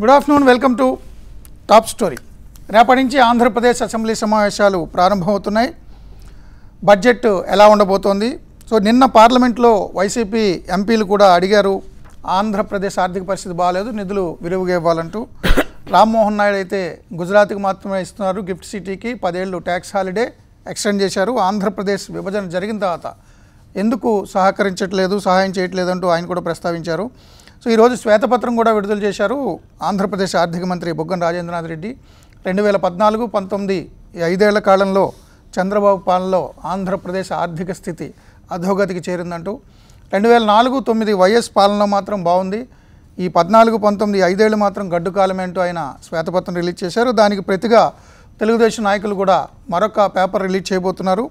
Good afternoon welcome to top story రేపటి నుంచి Andhra Pradesh assembly సమావేశాలు ప్రారంభమవుతున్నాయి. బడ్జెట్ ఎలా ఉండబోతోంది? సో నిన్న పార్లమెంట్లో వైసీపీ ఎంపీలు కూడా అడిగారు ఆంధ్రప్రదేశ్ ఆర్థిక పరిస్థితి బాగాలేదు నిధులు విలువగా ఇవ్వాలంటూ. రామ్మోహన్ నాయుడు అయితే గుజరాత్కి మాత్రమే ఇస్తున్నారు గిఫ్ట్ సిటీకి పదేళ్ళు ట్యాక్స్ హాలిడే ఎక్స్టెండ్ చేశారు ఆంధ్రప్రదేశ్ విభజన జరిగిన తర్వాత. ఎందుకు సహకరించట్లేదు సహాయం చేయట్లేదంటూ ఆయన కూడా ప్రస్తావించారు. సో ఈరోజు శ్వేతపత్రం కూడా విడుదల చేశారు ఆంధ్రప్రదేశ్ ఆర్థిక మంత్రి బుగ్గన రాజేంద్రనాథ్ రెడ్డి. రెండు వేల పద్నాలుగు పంతొమ్మిది ఐదేళ్ళ కాలంలో చంద్రబాబు పాలనలో ఆంధ్రప్రదేశ్ ఆర్థిక స్థితి అధోగతికి చేరిందంటూ రెండు వేల నాలుగు తొమ్మిది వైఎస్ పాలనలో మాత్రం బాగుంది. ఈ పద్నాలుగు పంతొమ్మిది ఐదేళ్ళు మాత్రం గడ్డు కాలమేంటూ ఆయన శ్వేతపత్రం రిలీజ్ చేశారు. దానికి ప్రతిగా తెలుగుదేశం నాయకులు కూడా మరొక పేపర్ రిలీజ్ చేయబోతున్నారు.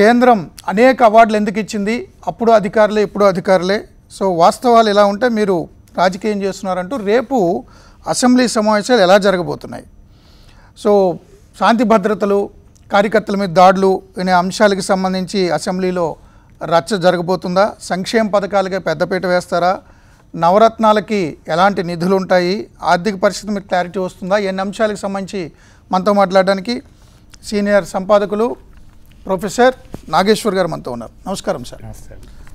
కేంద్రం అనేక అవార్డులు ఎందుకు ఇచ్చింది? అప్పుడు అధికారులే ఇప్పుడు అధికారులే. సో వాస్తవాలు ఎలా ఉంటే మీరు రాజకీయం చేస్తున్నారంటూ రేపు అసెంబ్లీ సమావేశాలు ఎలా జరగబోతున్నాయి? సో శాంతి భద్రతలు కార్యకర్తల మీద దాడులు అనే అంశాలకు సంబంధించి అసెంబ్లీలో రచ్చ జరగబోతుందా? సంక్షేమ పథకాలుగా పెద్దపీట వేస్తారా? నవరత్నాలకి ఎలాంటి నిధులు ఉంటాయి ఆర్థిక పరిస్థితి మీద క్లారిటీ వస్తుందా? ఎన్ని అంశాలకు సంబంధించి మనతో మాట్లాడడానికి సీనియర్ సంపాదకులు ప్రొఫెసర్ నాగేశ్వర్ గారు మనతో ఉన్నారు. నమస్కారం సార్.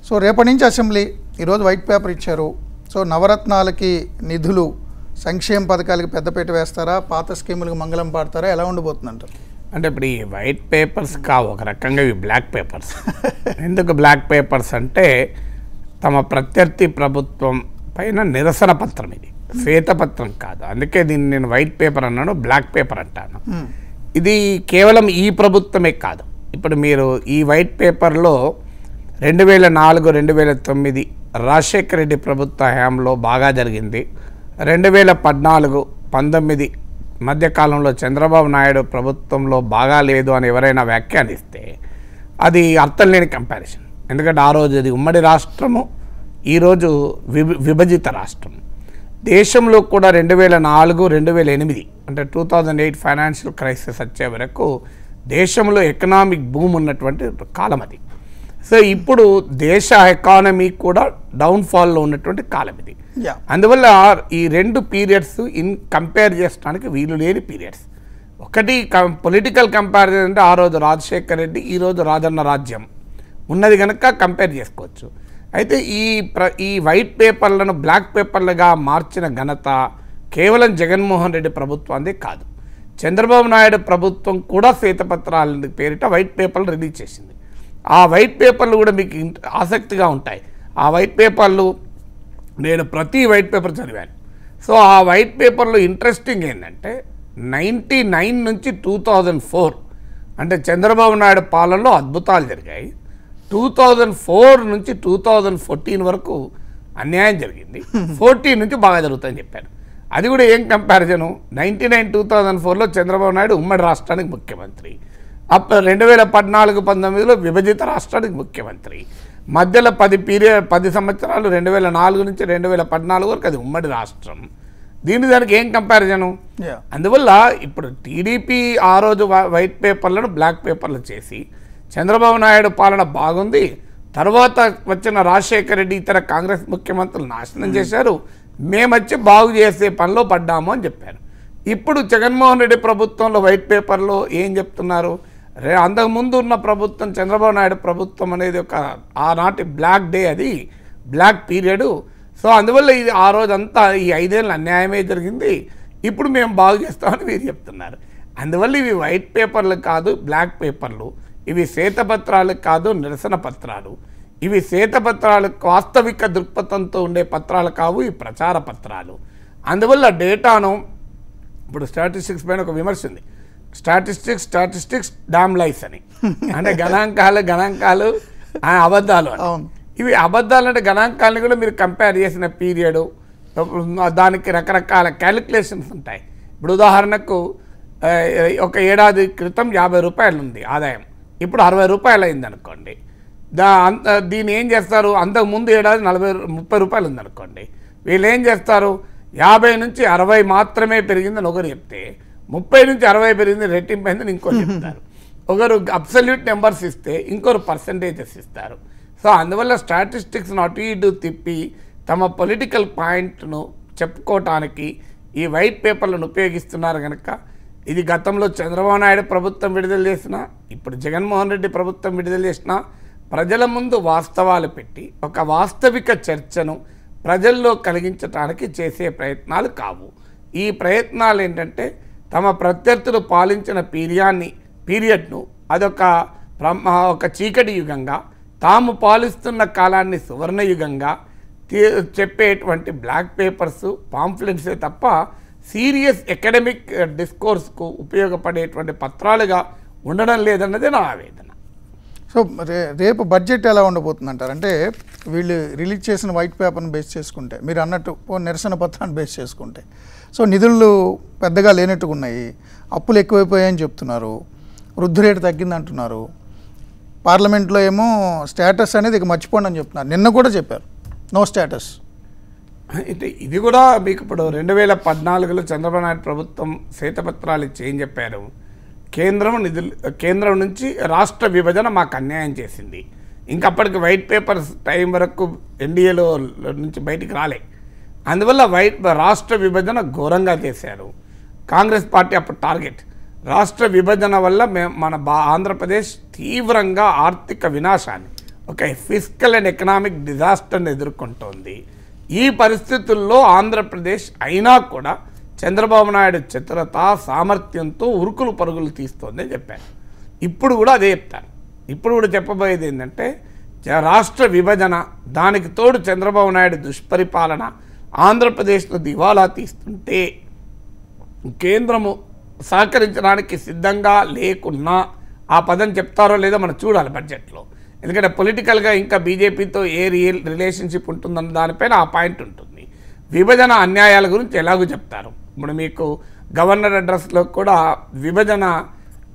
సో రేపటి నుంచి అసెంబ్లీ ఈరోజు వైట్ పేపర్ ఇచ్చారు. సో నవరత్నాలకి నిధులు సంక్షేమ పథకాలకి పెద్దపీట వేస్తారా? పాత స్కీములకు మంగళం పాడతారా? ఎలా ఉండబోతుందంటారు? అంటే ఇప్పుడు ఈ వైట్ పేపర్స్ కావు ఒక రకంగా ఇవి బ్లాక్ పేపర్స్. ఎందుకు బ్లాక్ పేపర్స్ అంటే తమ ప్రత్యర్థి ప్రభుత్వం పైన నిరసన పత్రం ఇది. శ్వేతపత్రం కాదు. అందుకే దీన్ని నేను వైట్ పేపర్ అన్నాను బ్లాక్ పేపర్ అంటాను. ఇది కేవలం ఈ ప్రభుత్వమే కాదు. ఇప్పుడు మీరు ఈ వైట్ పేపర్లో రెండు వేల నాలుగు రెండు వేల తొమ్మిది రాజశేఖర రెడ్డి ప్రభుత్వ హయాంలో బాగా జరిగింది. రెండు వేల పద్నాలుగు పంతొమ్మిది మధ్యకాలంలో చంద్రబాబు నాయుడు ప్రభుత్వంలో బాగా లేదు అని ఎవరైనా వ్యాఖ్యానిస్తే అది అర్థం లేని కంపారిజన్ ఎందుకంటే ఆ రోజు అది ఉమ్మడి రాష్ట్రము ఈరోజు విభ విభజిత రాష్ట్రం. దేశంలో కూడా రెండు వేల నాలుగు రెండు వేల ఎనిమిది అంటే two thousand eight financial crisis వచ్చే వరకు దేశంలో ఎకనామిక్ భూమి ఉన్నటువంటి కాలం అది. సో ఇప్పుడు దేశ ఎకానమీ కూడా డౌన్ఫాల్లో ఉన్నటువంటి కాలం ఇది. అందువల్ల ఈ రెండు పీరియడ్స్ ఇన్ కంపేర్ చేయడానికి వీలు లేని పీరియడ్స్ ఒకటి పొలిటికల్ కంపారిజన్ అంటే ఆ రోజు రాజశేఖర్ రెడ్డి ఈ రోజు రాజన్న రాజ్యం. ఉన్నది కనుక కంపేర్ చేసుకోవచ్చు. అయితే ఈ ప్ర ఈ వైట్ పేపర్లను బ్లాక్ పేపర్లుగా మార్చిన ఘనత కేవలం జగన్మోహన్ రెడ్డి ప్రభుత్వాన్ని కాదు. చంద్రబాబు నాయుడు ప్రభుత్వం కూడా శ్వేతపత్రాల పేరిట వైట్ పేపర్లు రిలీజ్ చేసింది. ఆ వైట్ పేపర్లు కూడా మీకు ఆసక్తిగా ఉంటాయి. ఆ వైట్ పేపర్లు నేను ప్రతి వైట్ పేపర్ చదివాను. సో ఆ వైట్ పేపర్లో ఇంట్రెస్టింగ్ ఏంటంటే నైంటీ నైన్ నుంచి టూ థౌజండ్ ఫోర్ అంటే చంద్రబాబు నాయుడు పాలనలో అద్భుతాలు జరిగాయి. టూ థౌజండ్ ఫోర్ నుంచి టూ థౌజండ్ ఫోర్టీన్ వరకు అన్యాయం జరిగింది. ఫోర్టీన్ నుంచి బాగా జరుగుతుందని చెప్పారు. అది కూడా ఏం comparison ninety nine two thousand ఫోర్లో చంద్రబాబు నాయుడు ఉమ్మడి రాష్ట్రానికి ముఖ్యమంత్రి. అప్పుడు రెండు వేల పద్నాలుగు పంతొమ్మిదిలో విభజిత రాష్ట్రానికి ముఖ్యమంత్రి. మధ్యలో పది పీరియడ్ పది సంవత్సరాలు రెండు వేల నాలుగు నుంచి రెండు వేల పద్నాలుగు వరకు అది ఉమ్మడి రాష్ట్రం. దీని దానికి ఏం కంపారిజను అందువల్ల ఇప్పుడు టీడీపీ ఆ రోజు వైట్ పేపర్లను బ్లాక్ పేపర్లు చేసి చంద్రబాబు నాయుడు పాలన బాగుంది. తర్వాత వచ్చిన రాజశేఖర రెడ్డి ఇతర కాంగ్రెస్ ముఖ్యమంత్రులు నాశనం చేశారు. మేమొచ్చి బాగు చేసే పనిలో పడ్డాము అని చెప్పారు. ఇప్పుడు జగన్మోహన్ రెడ్డి ప్రభుత్వంలో వైట్ పేపర్లో ఏం చెప్తున్నారు? రే అంతకుముందు ఉన్న ప్రభుత్వం చంద్రబాబు నాయుడు ప్రభుత్వం అనేది ఒక ఆనాటి బ్లాక్ డే అది. Black period. సో అందువల్ల ఇది ఆ రోజంతా ఈ ఐదేళ్ళు అన్యాయమే జరిగింది. ఇప్పుడు మేము బాగు చేస్తామని మీరు చెప్తున్నారు. అందువల్ల ఇవి వైట్ పేపర్లు కాదు బ్లాక్ పేపర్లు. ఇవి శ్వేతపత్రాలు కాదు నిరసన పత్రాలు. ఇవి శ్వేతపత్రాలు వాస్తవిక దృక్పథంతో ఉండే పత్రాలు కావు ఈ ప్రచార పత్రాలు. అందువల్ల డేటాను ఇప్పుడు స్టాటిస్టిక్స్ పైన ఒక విమర్శ ఉంది. స్టాటిస్టిక్స్ స్టాటిస్టిక్స్ డామ్ లైఫ్ అని. అంటే గణాంకాలు గణాంకాలు అబద్ధాలు. ఇవి అబద్ధాలు అంటే గణాంకాలను కూడా మీరు కంపేర్ చేసిన పీరియడ్ దానికి రకరకాల క్యాలిక్యులేషన్స్ ఉంటాయి. ఇప్పుడు ఉదాహరణకు ఒక ఏడాది క్రితం యాభై రూపాయలు ఉంది ఆదాయం. ఇప్పుడు అరవై రూపాయలు అయింది అనుకోండి. దా అంత దీన్ని ఏం చేస్తారు? అంతకు ముందు ఏడాది నలభై ముప్పై రూపాయలు ఉందనుకోండి. వీళ్ళు ఏం చేస్తారు? యాభై నుంచి అరవై మాత్రమే పెరిగిందని ఒకరు చెప్తే ముప్పై నుంచి అరవై పెరిగింది రెట్టింపు అయిందని ఇంకోటి చెప్తారు. ఒకరు అబ్సల్యూట్ నెంబర్స్ ఇస్తే ఇంకొకరు పర్సంటేజెస్ ఇస్తారు. సో అందువల్ల స్టాటిస్టిక్స్ను అటు ఇటు తిప్పి తమ పొలిటికల్ పాయింట్ను చెప్పుకోవటానికి ఈ వైట్ పేపర్లను ఉపయోగిస్తున్నారు కనుక ఇది గతంలో చంద్రబాబు నాయుడు ప్రభుత్వం విడుదల చేసిన ఇప్పుడు జగన్మోహన్ రెడ్డి ప్రభుత్వం విడుదల చేసిన ప్రజల ముందు వాస్తవాలు పెట్టి ఒక వాస్తవిక చర్చను ప్రజల్లో కలిగించడానికి చేసే ప్రయత్నాలు కావు. ఈ ప్రయత్నాలు ఏంటంటే తమ ప్రత్యర్థులు పాలించిన పీరియాన్ని పీరియడ్ను అదొక బ్రహ్మ ఒక చీకటి యుగంగా తాము పాలిస్తున్న కాలాన్ని సువర్ణయుగంగా తీ- చెప్పేటువంటి బ్లాక్ పేపర్స్ పాంఫ్లెట్సే తప్ప సీరియస్ ఎకడమిక్ డిస్కోర్స్కు ఉపయోగపడేటువంటి పత్రాలుగా ఉండడం లేదన్నదే నా ఆవేదన. సో రే రేపు బడ్జెట్ ఎలా ఉండబోతుంది అంటారు అంటే వీళ్ళు రిలీజ్ చేసిన వైట్ పేపర్ని బేస్ చేసుకుంటే మీరు అన్నట్టు నిరసన పత్రాన్ని బేస్ చేసుకుంటే. సో నిధులు పెద్దగా లేనట్టుగా ఉన్నాయి అప్పులు ఎక్కువైపోయాయని చెప్తున్నారు వృద్ధి రేటు తగ్గిందంటున్నారు. పార్లమెంట్లో ఏమో స్టేటస్ అనేది ఇక మర్చిపోండి అని చెప్తున్నారు. నిన్న కూడా చెప్పారు. No status. అయితే ఇది కూడా మీకు ఇప్పుడు రెండు వేల పద్నాలుగులో చంద్రబాబు నాయుడు ప్రభుత్వం శ్వేతపత్రాలు ఇచ్చి ఏం చెప్పారు? కేంద్రం నిధులు కేంద్రం నుంచి రాష్ట్ర విభజన మాకు అన్యాయం చేసింది. ఇంకా అప్పటికి వైట్ పేపర్స్ టైం వరకు ఎన్డీఏలో నుంచి బయటికి రాలే. అందువల్ల వైట్ రాష్ట్ర విభజన ఘోరంగా చేశారు. కాంగ్రెస్ పార్టీ అప్పుడు టార్గెట్. రాష్ట్ర విభజన వల్ల మేము మన బా ఆంధ్రప్రదేశ్ తీవ్రంగా ఆర్థిక వినాశాన్ని ఒక ఫిజికల్ అండ్ ఎకనామిక్ డిజాస్టర్ని ఎదుర్కొంటోంది. ఈ పరిస్థితుల్లో ఆంధ్రప్రదేశ్ అయినా కూడా చంద్రబాబు నాయుడు చతురత సామర్థ్యంతో ఉరుకులు పరుగులు తీస్తోందని చెప్పారు. ఇప్పుడు కూడా అదే చెప్తారు. ఇప్పుడు కూడా చెప్పబోయేది ఏంటంటే రాష్ట్ర విభజన దానికి తోడు చంద్రబాబు నాయుడు దుష్పరిపాలన ఆంధ్రప్రదేశ్ను దివాలా తీస్తుంటే కేంద్రము సహకరించడానికి సిద్ధంగా లేకున్నా ఆ పదం చెప్తారో లేదో మనం చూడాలి బడ్జెట్లో. ఎందుకంటే పొలిటికల్గా ఇంకా బీజేపీతో ఏ రియల్ రిలేషన్షిప్ ఉంటుందన్న దానిపైన ఆ పాయింట్ ఉంటుంది. విభజన అన్యాయాల గురించి ఎలాగో చెప్తారు. ఇప్పుడు మీకు గవర్నర్ అడ్రస్లో కూడా విభజన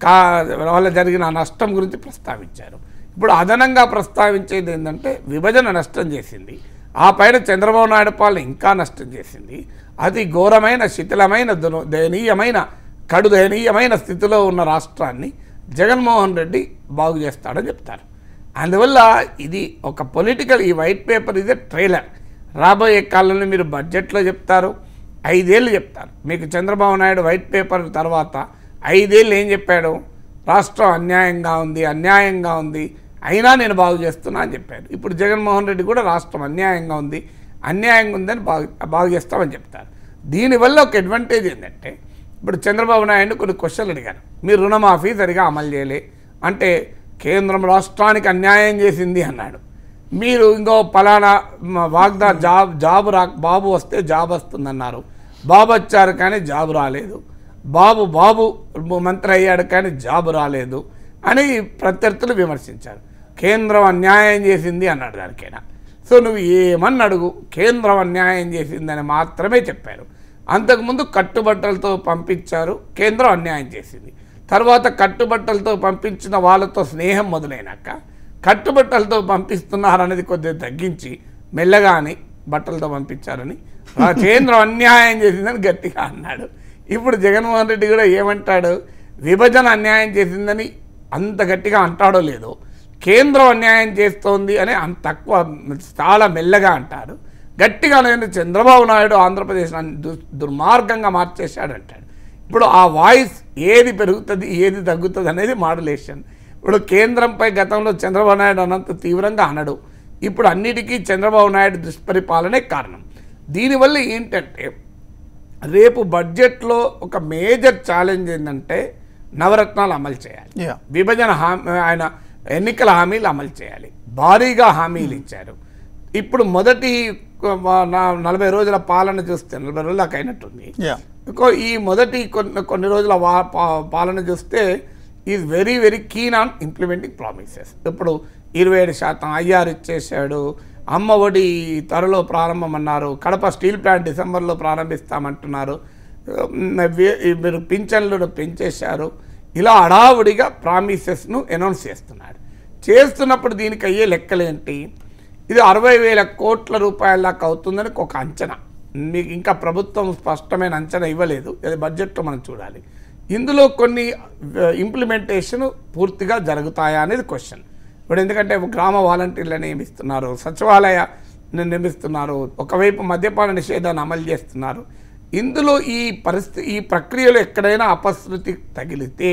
కా వల్ల జరిగిన నష్టం గురించి ప్రస్తావించారు. ఇప్పుడు అదనంగా ప్రస్తావించేది ఏంటంటే విభజన నష్టం చేసింది. ఆ పైన చంద్రబాబు నాయుడు పాలన ఇంకా నష్టం చేసింది. అతి ఘోరమైన శిథిలమైన దును- దయనీయమైన కడు దయనీయమైన స్థితిలో ఉన్న రాష్ట్రాన్ని జగన్మోహన్ రెడ్డి బాగు చేస్తాడని చెప్తారు. అందువల్ల ఇది ఒక పొలిటికల్ ఈ వైట్ పేపర్ ఇదే ట్రైలర్. రాబోయే కాలంలో మీరు బడ్జెట్లో చెప్తారు. ఐదేళ్ళు చెప్తారు. మీకు చంద్రబాబు నాయుడు వైట్ పేపర్ తర్వాత ఐదేళ్ళు ఏం చెప్పాడు? రాష్ట్రం అన్యాయంగా ఉంది అన్యాయంగా ఉంది అయినా నేను బాగు చేస్తున్నా అని చెప్పాడు ఇప్పుడు జగన్మోహన్ రెడ్డి కూడా రాష్ట్రం అన్యాయంగా ఉంది అన్యాయంగా ఉందని బాగు బాగు చేస్తామని చెప్తారు. దీనివల్ల ఒక అడ్వాంటేజ్ ఏంటంటే ఇప్పుడు చంద్రబాబు నాయుడు కొన్ని క్వశ్చన్లు అడిగారు. మీరు రుణమాఫీ సరిగా అమలు చేయలే అంటే కేంద్రం రాష్ట్రానికి అన్యాయం చేసింది అన్నాడు. మీరు ఇంకో పలానా వాగ్దా జాబ్ జాబ్ రా బాబు వస్తే జాబ్ వస్తుందన్నారు. బాబు వచ్చారు కానీ జాబ్ రాలేదు. బాబు బాబు మంత్రి అయ్యాడు కానీ జాబ్ రాలేదు అని ప్రత్యర్థులు విమర్శించారు. కేంద్రం అన్యాయం చేసింది అన్నాడు దానికైనా. సో నువ్వు ఏమన్నా అడుగు? కేంద్రం అన్యాయం చేసిందని మాత్రమే చెప్పారు. అంతకుముందు కట్టుబట్టలతో పంపించారు కేంద్రం అన్యాయం చేసింది. తర్వాత కట్టుబట్టలతో పంపించిన వాళ్ళతో స్నేహం మొదలైనాక కట్టుబట్టలతో పంపిస్తున్నారు అనేది కొద్దిగా తగ్గించి మెల్లగా అని బట్టలతో పంపించారని ఆ కేంద్రం అన్యాయం చేసిందని గట్టిగా అన్నాడు. ఇప్పుడు జగన్మోహన్ రెడ్డి కూడా ఏమంటాడు? విభజన అన్యాయం చేసిందని అంత గట్టిగా అంటాడో లేదో కేంద్రం అన్యాయం చేస్తోంది అని అంత తక్కువ చాలా మెల్లగా అంటాడు. గట్టిగా నేను చంద్రబాబు నాయుడు ఆంధ్రప్రదేశ్ దుర్మార్గంగా మార్చేశాడు అంటాడు ఇప్పుడు ఆ వాయిస్ ఏది పెరుగుతుంది ఏది తగ్గుతుంది అనేది మాడ్యులేషన్. ఇప్పుడు కేంద్రంపై గతంలో చంద్రబాబు నాయుడు అన్నంత తీవ్రంగా అనడు. ఇప్పుడు అన్నిటికీ చంద్రబాబు నాయుడు దుష్పరిపాలనే కారణం. దీనివల్ల ఏంటంటే రేపు బడ్జెట్లో ఒక మేజర్ ఛాలెంజ్ ఏంటంటే నవరత్నాలు అమలు చేయాలి. విభజన హామీ ఆయన ఎన్నికల హామీలు అమలు చేయాలి. భారీగా హామీలు ఇచ్చారు. ఇప్పుడు మొదటి నలభై రోజుల పాలన చూస్తే నలభై రోజులు దాకా అయినట్టుంది. ఈ మొదటి కొన్ని కొన్ని రోజుల పాలన చూస్తే is very very keen on implementing promises ఇప్పుడు ఇరవై ఏడు శాతం ఐఆర్ ఇచ్చేసాడు అమ్మ ఒడి త్వరలో ప్రారంభమన్నారు. కడప స్టీల్ ప్లాంట్ డిసెంబర్లో ప్రారంభిస్తామంటున్నారు. మీరు పింఛన్లు పెంచేశారు. ఇలా హడావుడిగా ప్రామిసెస్ను అనౌన్స్ చేస్తున్నాడు. చేస్తున్నప్పుడు దీనికి అయ్యే లెక్కలేంటి? ఇది అరవై వేల కోట్ల రూపాయల దాకా అవుతుందని ఒక అంచనా. మీకు ఇంకా ప్రభుత్వం స్పష్టమైన అంచనా ఇవ్వలేదు. అది బడ్జెట్లో మనం చూడాలి. ఇందులో కొన్ని ఇంప్లిమెంటేషన్ పూర్తిగా జరుగుతాయా అనేది క్వశ్చన్ ఇప్పుడు ఎందుకంటే గ్రామ వాలంటీర్లను నియమిస్తున్నారు సచివాలయ నిర్మిస్తున్నారు ఒకవైపు మద్యపాన నిషేధాన్ని అమలు చేస్తున్నారు. ఇందులో ఈ పరిస్థితి ఈ ప్రక్రియలో ఎక్కడైనా అపశృతి తగిలితే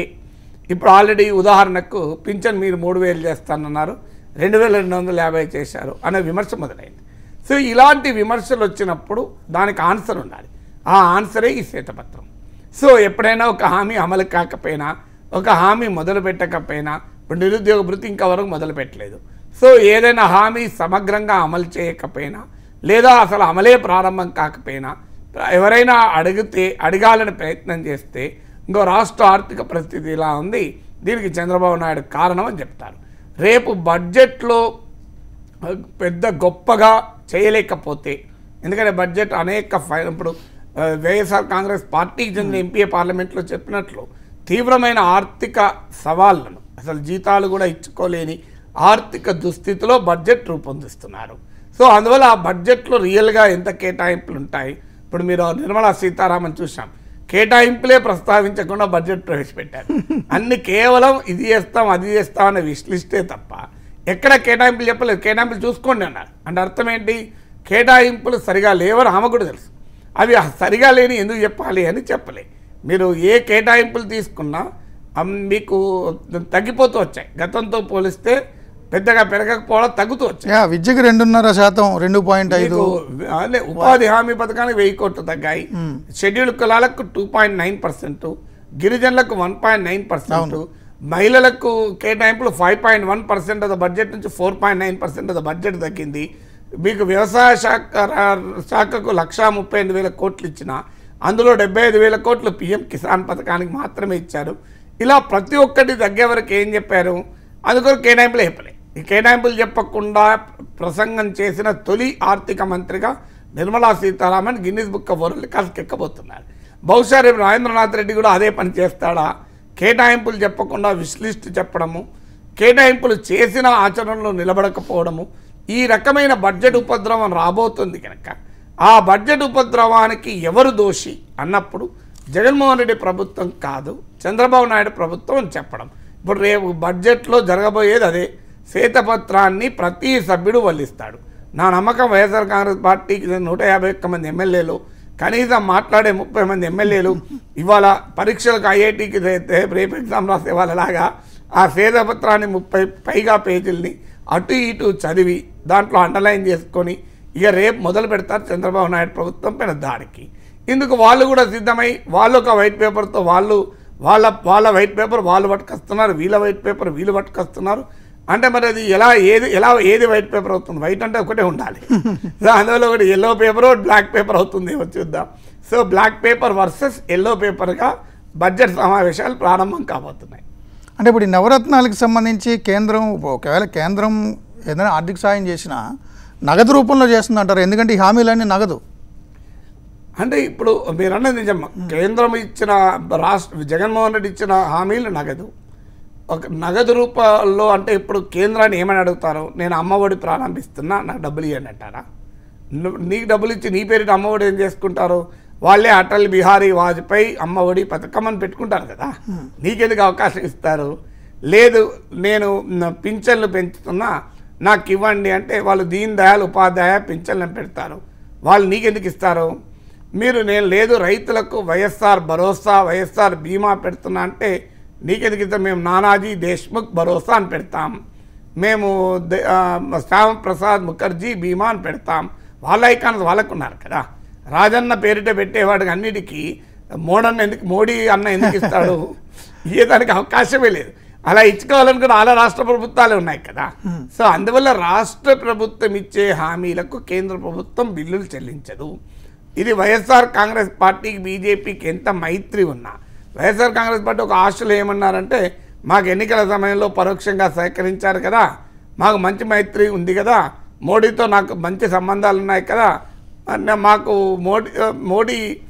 ఇప్పుడు ఆల్రెడీ ఉదాహరణకు పింఛన్ మీరు మూడు వేలు చేస్తానన్నారు రెండు వేల రెండు వందల యాభై చేశారు అనే విమర్శ మొదలైంది. సో ఇలాంటి విమర్శలు వచ్చినప్పుడు దానికి ఆన్సర్ ఉండాలి. ఆ ఆన్సరే ఈ శ్వేతపత్రం. సో ఎప్పుడైనా ఒక హామీ అమలు కాకపోయినా ఒక హామీ మొదలు పెట్టకపోయినా ఇప్పుడు నిరుద్యోగ భృతి ఇంకా వరకు మొదలు పెట్టలేదు. సో ఏదైనా హామీ సమగ్రంగా అమలు చేయకపోయినా లేదా అసలు అమలే ప్రారంభం కాకపోయినా ఎవరైనా అడిగితే అడగాలని ప్రయత్నం చేస్తే ఇంకో రాష్ట్ర ఆర్థిక పరిస్థితి ఇలా ఉంది దీనికి చంద్రబాబు నాయుడు కారణం అని చెప్తారు. రేపు బడ్జెట్లో పెద్ద గొప్పగా చేయలేకపోతే ఎందుకంటే బడ్జెట్ అనేక ఇప్పుడు వైఎస్ఆర్ కాంగ్రెస్ పార్టీకి చెందిన ఎంపీఏ పార్లమెంట్లో చెప్పినట్లు తీవ్రమైన ఆర్థిక సవాళ్ళను అసలు జీతాలు కూడా ఇచ్చుకోలేని ఆర్థిక దుస్థితిలో బడ్జెట్ రూపొందిస్తున్నారు. సో అందువల్ల ఆ బడ్జెట్లో రియల్గా ఎంత కేటాయింపులు ఉంటాయి? ఇప్పుడు మీరు నిర్మలా సీతారామన్ చూసాం కేటాయింపులే ప్రస్తావించకుండా బడ్జెట్ ప్రవేశపెట్టారు. అన్ని కేవలం ఇది చేస్తాం అది చేస్తాం అనే విశ్లిస్తే తప్ప ఎక్కడ కేటాయింపులు చెప్పలేదు. కేటాయింపులు చూసుకోండి అన్నారు. అంటే అర్థం ఏంటి? కేటాయింపులు సరిగా లేవని ఆమె కూడా తెలుసు. అవి సరిగా లేని ఎందుకు చెప్పాలి అని చెప్పలే. మీరు ఏ కేటాయింపులు తీసుకున్నా మీకు తగ్గిపోతూ వచ్చాయి. గతంతో పోలిస్తే పెద్దగా పెరగకపోవడం తగ్గుతూ వచ్చాయి. విద్యకి రెండున్నర శాతం రెండు పాయింట్ ఐదు. అదే ఉపాధి హామీ పథకానికి వెయ్యి కోట్లు తగ్గాయి. షెడ్యూల్ కులాలకు టూ పాయింట్ నైన్ పర్సెంట్ గిరిజనులకు వన్ పాయింట్ నైన్ పర్సెంట్ మహిళలకు కేటాయింపులు five point one percent of the budget నుంచి four point nine percent of the budget తగ్గింది. మీకు వ్యవసాయ శాఖ శాఖకు లక్షా ముప్పై ఎనిమిది వేల కోట్లు ఇచ్చిన అందులో డెబ్బై ఐదు వేల కోట్లు పిఎం కిసాన్ పథకానికి మాత్రమే ఇచ్చారు. ఇలా ప్రతి ఒక్కటి తగ్గే వరకు ఏం చెప్పారు? అందుకొరకు కేటాయింపులు చెప్పలే. ఈ కేటాయింపులు చెప్పకుండా ప్రసంగం చేసిన తొలి ఆర్థిక మంత్రిగా Nirmala Sitharaman Guinness book of world రికార్డ్స్కి ఎక్కబోతున్నారు. బహుశా రేపు రాజేంద్రనాథ్ రెడ్డి కూడా అదే పని చేస్తాడా? కేటాయింపులు చెప్పకుండా విశ్లిస్ట్ చెప్పడము కేటాయింపులు చేసిన ఆచరణలో నిలబడకపోవడము ఈ రకమైన బడ్జెట్ ఉపద్రవం రాబోతుంది కనుక ఆ బడ్జెట్ ఉపద్రవానికి ఎవరు దోషి అన్నప్పుడు జగన్మోహన్ రెడ్డి ప్రభుత్వం కాదు చంద్రబాబు నాయుడు ప్రభుత్వం అని చెప్పడం. ఇప్పుడు రేపు బడ్జెట్లో జరగబోయేది అదే. శ్వేతపత్రాన్ని ప్రతి సభ్యుడు వల్లిస్తాడు. నా నమ్మకం వైఎస్ఆర్ కాంగ్రెస్ పార్టీకి నూట యాభై ఒక్క మంది ఎమ్మెల్యేలు కనీసం మాట్లాడే ముప్పై మంది ఎమ్మెల్యేలు ఇవాళ పరీక్షలకు ఐఐటికి రేపు ఎగ్జామ్ రాసే వాళ్ళలాగా ఆ శ్వేతపత్రాన్ని ముప్పై పైగా పేజీల్ని అటు ఇటు చదివి దాంట్లో అండర్లైన్ చేసుకొని ఇక రేపు మొదలు పెడతారు చంద్రబాబు నాయుడు ప్రభుత్వం పైన దాడికి. ఇందుకు వాళ్ళు కూడా సిద్ధమై వాళ్ళు ఒక వైట్ పేపర్తో వాళ్ళు వాళ్ళ వాళ్ళ వైట్ పేపర్ వాళ్ళు పట్టుకొస్తున్నారు వీళ్ళ వైట్ పేపర్ వీళ్ళు పట్టుకొస్తున్నారు. అంటే మరి అది ఎలా ఏది ఎలా ఏది వైట్ పేపర్ అవుతుంది? వైట్ అంటే ఒకటే ఉండాలి. అందువల్ల ఒకటి ఎల్లో పేపర్ బ్లాక్ పేపర్ అవుతుంది. ఏమో చూద్దాం. So black paper versus yellow పేపర్గా budget సమావేశాలు ప్రారంభం కాబోతున్నాయి. అంటే ఇప్పుడు ఈ నవరత్నాలకు సంబంధించి కేంద్రం ఒకవేళ కేంద్రం ఏదైనా ఆర్థిక సాయం చేసినా నగదు రూపంలో చేస్తుంది అంటారు ఎందుకంటే ఈ హామీలన్నీ నగదు. అంటే ఇప్పుడు మీరు అన్నది నిజం. కేంద్రం ఇచ్చిన రాష్ట్ర జగన్మోహన్ రెడ్డి ఇచ్చిన హామీలు నగదు. ఒక నగదు రూపాల్లో అంటే ఇప్పుడు కేంద్రాన్ని ఏమని అడుగుతారు? నేను అమ్మఒడి ప్రారంభిస్తున్నా నాకు డబ్బులు ఇవ్వండి అంటారా? నీకు డబ్బులు ఇచ్చి నీ పేరిట అమ్మఒడి ఏం చేసుకుంటారు? వాళ్ళే అటల్ బిహారీ వాజ్పేయి అమ్మఒడి పథకం అని పెట్టుకుంటారు కదా. నీకెందుకు అవకాశం ఇస్తారు? లేదు నేను పింఛన్లు పెంచుతున్నా నాకు ఇవ్వండి అంటే వాళ్ళు దీన్ దయాళ్ ఉపాధ్యాయ పింఛన్లను పెడతారు. వాళ్ళు నీకెందుకు ఇస్తారు? మీరు నేను లేదు రైతులకు వైఎస్ఆర్ భరోసా వైఎస్ఆర్ బీమా పెడుతున్నా అంటే నీకెందుకు ఇస్తాం మేము నానాజీ దేశ్ముఖ్ భరోసా అని పెడతాం. మేము శ్యామప్రసాద్ ప్రసాద్ ముఖర్జీ బీమా అని పెడతాం. వాళ్ళ ఐకాన్స్ వాళ్ళకున్నారు కదా. రాజన్న పేరిట పెట్టేవాడికి అన్నిటికీ మోడన్న ఎందుకు మోడీ అన్న ఎందుకు ఇస్తాడు? ఇయ్యేదానికి అవకాశమే లేదు. అలా ఇచ్చుకోవాలనుకున్న చాలా రాష్ట్ర ప్రభుత్వాలే ఉన్నాయి కదా. సో అందువల్ల రాష్ట్ర ప్రభుత్వం ఇచ్చే హామీలకు కేంద్ర ప్రభుత్వం బిల్లులు చెల్లించదు. ఇది వైఎస్ఆర్ కాంగ్రెస్ పార్టీకి బీజేపీకి ఎంత మైత్రి ఉన్నా. వైఎస్ఆర్ కాంగ్రెస్ పార్టీ ఒక ఆశలు ఏమన్నారంటే మాకు ఎన్నికల సమయంలో పరోక్షంగా సహకరించారు కదా. మాకు మంచి మైత్రి ఉంది కదా. మోడీతో నాకు మంచి సంబంధాలు ఉన్నాయి కదా. అన్న మాకు మోడీ మోడీ